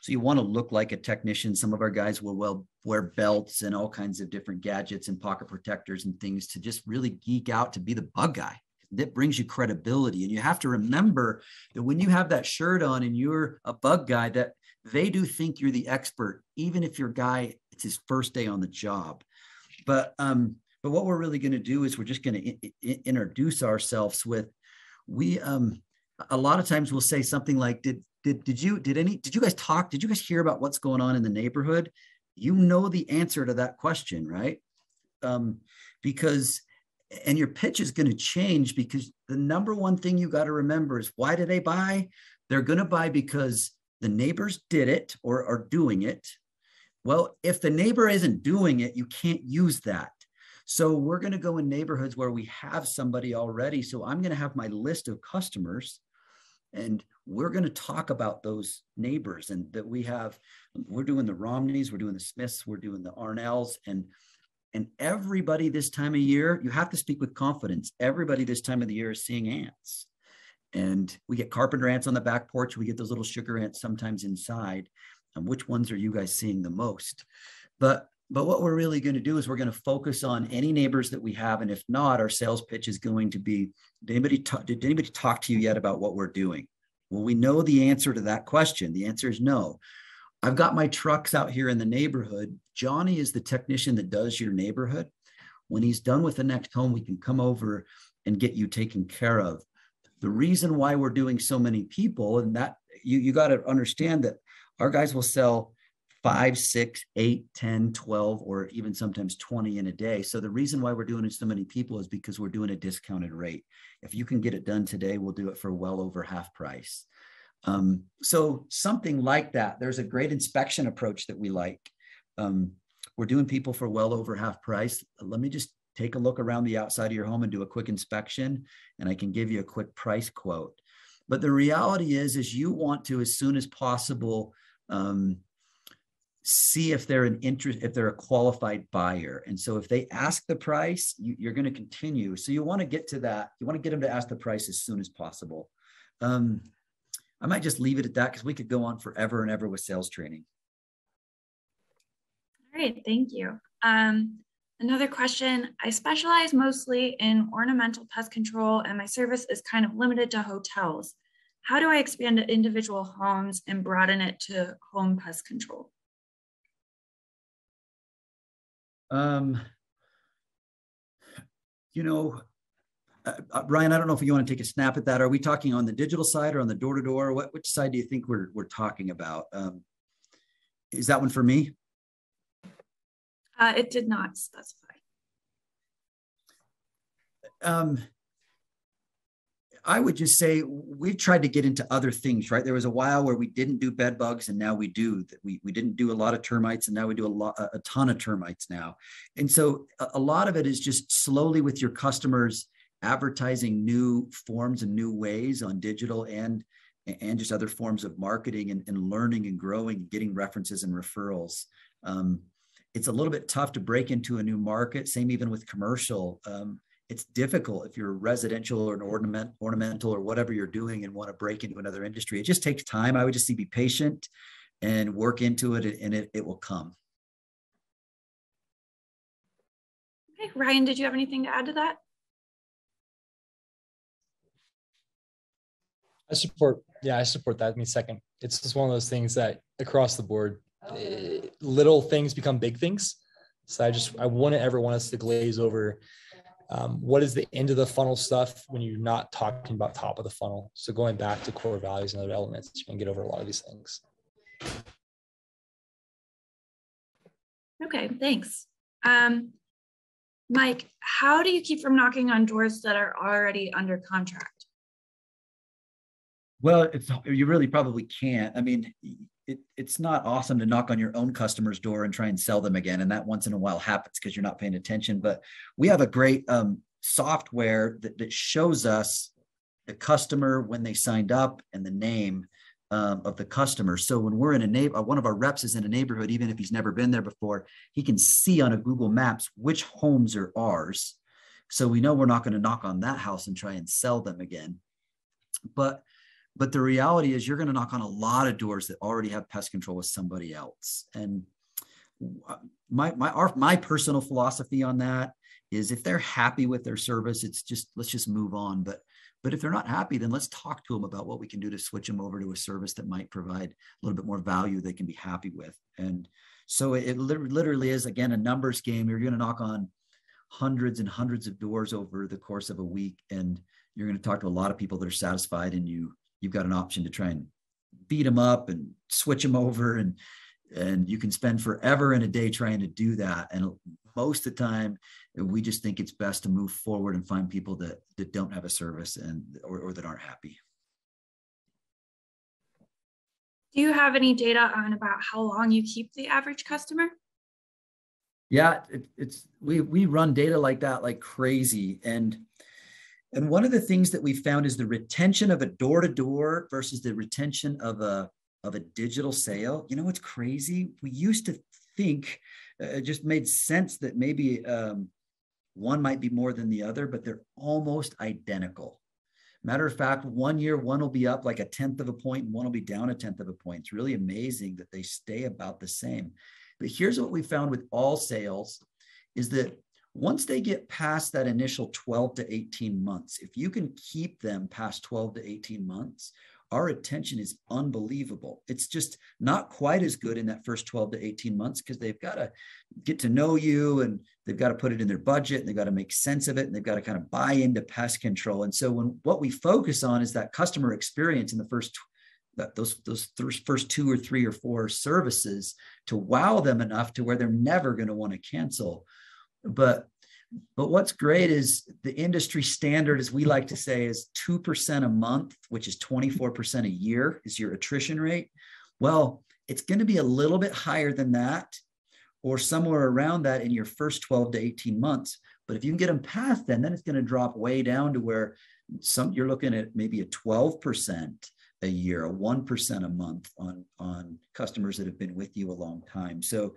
S2: so you want to look like a technician. Some of our guys will well wear belts and all kinds of different gadgets and pocket protectors and things to just really geek out to be the bug guy. That brings you credibility. And you have to remember that when you have that shirt on and you're a bug guy that they do think you're the expert, even if your guy it's his first day on the job. But um, but what we're really going to do is we're just going to introduce ourselves with we um a lot of times we'll say something like did did did you did any did you guys talk did you guys hear about what's going on in the neighborhood? You know the answer to that question right? Um because and your pitch is going to change because the number one thing you got to remember is why do they buy? They're going to buy because the neighbors did it or are doing it. Well, if the neighbor isn't doing it, you can't use that. So we're going to go in neighborhoods where we have somebody already. So I'm going to have my list of customers and we're going to talk about those neighbors and that we have we're doing the romneys we're doing the smiths we're doing the arnells and and everybody this time of year you have to speak with confidence everybody this time of the year is seeing ants and we get carpenter ants on the back porch. We get those little sugar ants sometimes inside. And which ones are you guys seeing the most? But but what we're really going to do is we're going to focus on any neighbors that we have, and if not, our sales pitch is going to be: Did anybody did anybody talk to you yet about what we're doing? Well, we know the answer to that question. The answer is no. I've got my trucks out here in the neighborhood. Johnny is the technician that does your neighborhood. When he's done with the next home, we can come over and get you taken care of the reason why we're doing so many people and that you, you got to understand that our guys will sell five, six, eight, 10, 12, or even sometimes 20 in a day. So the reason why we're doing it so many people is because we're doing a discounted rate. If you can get it done today, we'll do it for well over half price. Um, so something like that. There's a great inspection approach that we like. Um, we're doing people for well over half price. Let me just take a look around the outside of your home and do a quick inspection and i can give you a quick price quote. But the reality is is you want to as soon as possible um, see if they're an interest if they're a qualified buyer. And so if they ask the price you, are going to continue. So you want to get to that you want to get them to ask the price as soon as possible. Um, i might just leave it at that because we could go on forever and ever with sales training.
S1: All right thank you. Um, Another question, I specialize mostly in ornamental pest control and my service is kind of limited to hotels. How do I expand to individual homes and broaden it to home pest control?
S2: Um, you know, uh, uh, Ryan, I don't know if you want to take a snap at that. Are we talking on the digital side or on the door to door? What which side do you think we're we're talking about? Um, is that one for me?
S1: Uh, it did not specify.
S2: Um, I would just say we've tried to get into other things, right? There was a while where we didn't do bed bugs, and now we do. We we didn't do a lot of termites, and now we do a lot, a ton of termites now. And so a, lot of it is just slowly with your customers advertising new forms and new ways on digital and and just other forms of marketing and, and learning and growing, getting references and referrals. Um, it's a little bit tough to break into a new market. Same even with commercial. Um, it's difficult if you're residential or an ornament, ornamental or whatever you're doing and want to break into another industry. It just takes time. I would just say be patient and work into it and it, it will come.
S1: Okay, Ryan, did you have anything to add to that?
S3: I support, yeah, I support that. I mean, second, it's just one of those things that across the board, uh, little things become big things. So I just, I wouldn't ever want us to glaze over um, what is the end of the funnel stuff when you're not talking about top of the funnel. So going back to core values and other elements, you can get over a lot of these things.
S1: Okay, thanks. Um, Mike, how do you keep from knocking on doors that are already under contract?
S2: Well, it's you really probably can't. I mean, it, it's not awesome to knock on your own customer's door and try and sell them again, and that once in a while happens because you're not paying attention. But we have a great um, software that, that shows us the customer when they signed up and the name um, of the customer. So when we're in a neighbor, one of our reps is in a neighborhood, even if he's never been there before, he can see on a Google Maps which homes are ours. So we know we're not going to knock on that house and try and sell them again. But but the reality is, you're going to knock on a lot of doors that already have pest control with somebody else. And my my our, my personal philosophy on that is, if they're happy with their service, it's just let's just move on. But but if they're not happy, then let's talk to them about what we can do to switch them over to a service that might provide a little bit more value they can be happy with. And so it, it literally is again a numbers game. You're going to knock on hundreds and hundreds of doors over the course of a week, and you're going to talk to a lot of people that are satisfied, and you you've got an option to try and beat them up and switch them over and and you can spend forever in a day trying to do that. And most of the time we just think it's best to move forward and find people that that don't have a service and or, or that aren't happy.
S1: Do you have any data on about how long you keep the average customer?
S2: Yeah it, it's we we run data like that like crazy. And and one of the things that we found is the retention of a door to door versus the retention of a of a digital sale. You know what's crazy? We used to think uh, it just made sense that maybe um, one might be more than the other, but they're almost identical. Matter of fact, one year one will be up like a tenth of a point and one will be down a tenth of a point. It's really amazing that they stay about the same. But here's what we found with all sales is that once they get past that initial 12 to 18 months, if you can keep them past 12 to 18 months, our attention is unbelievable. It's just not quite as good in that first 12 to 18 months because they've got to get to know you and they've got to put it in their budget and they've got to make sense of it and they've got to kind of buy into pest control. And so when what we focus on is that customer experience in the first those those first two or three or four services to wow them enough to where they're never going to want to cancel but but what's great is the industry standard, as we like to say, is 2% a month, which is 24% a year, is your attrition rate. Well, it's going to be a little bit higher than that or somewhere around that in your first 12 to 18 months. But if you can get them past then, then it's going to drop way down to where some you're looking at maybe a 12% a year, a 1% a month on, on customers that have been with you a long time. So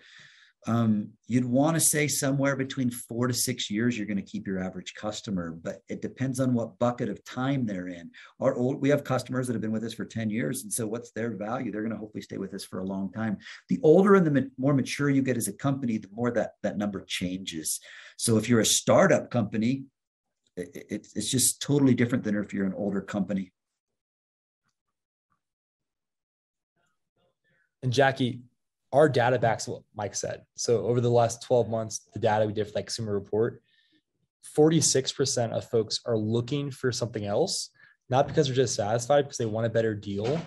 S2: um, you'd want to say somewhere between four to six years you're going to keep your average customer but it depends on what bucket of time they're in. Our old we have customers that have been with us for 10 years and so what's their value? They're going to hopefully stay with us for a long time. The older and the more mature you get as a company the more that that number changes. So if you're a startup company it, it, it's just totally different than if you're an older company.
S3: And jackie our data backs what Mike said. So over the last 12 months, the data we did for the consumer report, 46% of folks are looking for something else, not because they're just satisfied, because they want a better deal.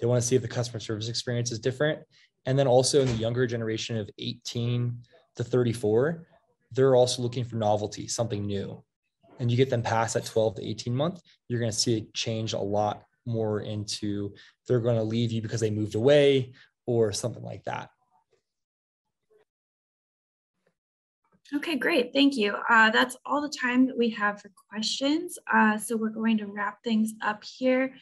S3: They want to see if the customer service experience is different. And then also in the younger generation of 18 to 34, they're also looking for novelty, something new. And you get them past that 12 to 18 month, you're going to see it change a lot more into they're going to leave you because they moved away or something like that.
S1: Okay, great. Thank you. Uh, that's all the time that we have for questions. Uh, so we're going to wrap things up here.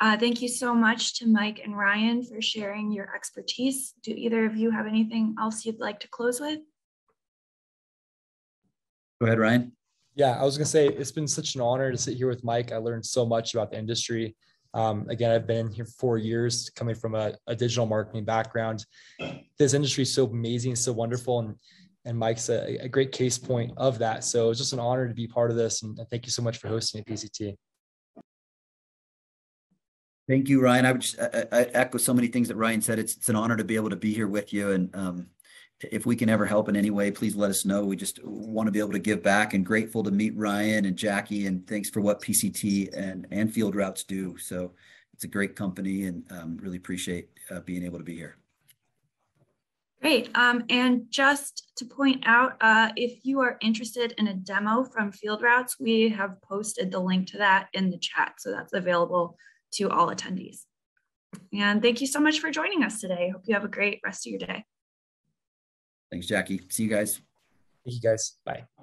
S1: Uh, thank you so much to Mike and Ryan for sharing your expertise. Do either of you have anything else you'd like to close with?
S2: Go ahead, Ryan.
S3: Yeah, I was gonna say it's been such an honor to sit here with Mike. I learned so much about the industry. Um, again, I've been here four years, coming from a, a, digital marketing background. This industry is so amazing, so wonderful, and and Mike's a, a, great case point of that. So it's just an honor to be part of this, and thank you so much for hosting at PCT.
S2: Thank you, Ryan. I would just I, I echo so many things that Ryan said. It's it's an honor to be able to be here with you, and um, if we can ever help in any way, please let us know. We just want to be able to give back and grateful to meet Ryan and Jackie and thanks for what PCT and, and FieldRoutes do. So it's a great company and um, really appreciate uh, being able to be here.
S1: Great. Um, and just to point out, uh, if you are interested in a demo from FieldRoutes, we have posted the link to that in the chat. So that's available to all attendees. And thank you so much for joining us today. Hope you have a great rest of your day.
S2: Thanks, Jackie. See you guys.
S3: Thank you guys. Bye.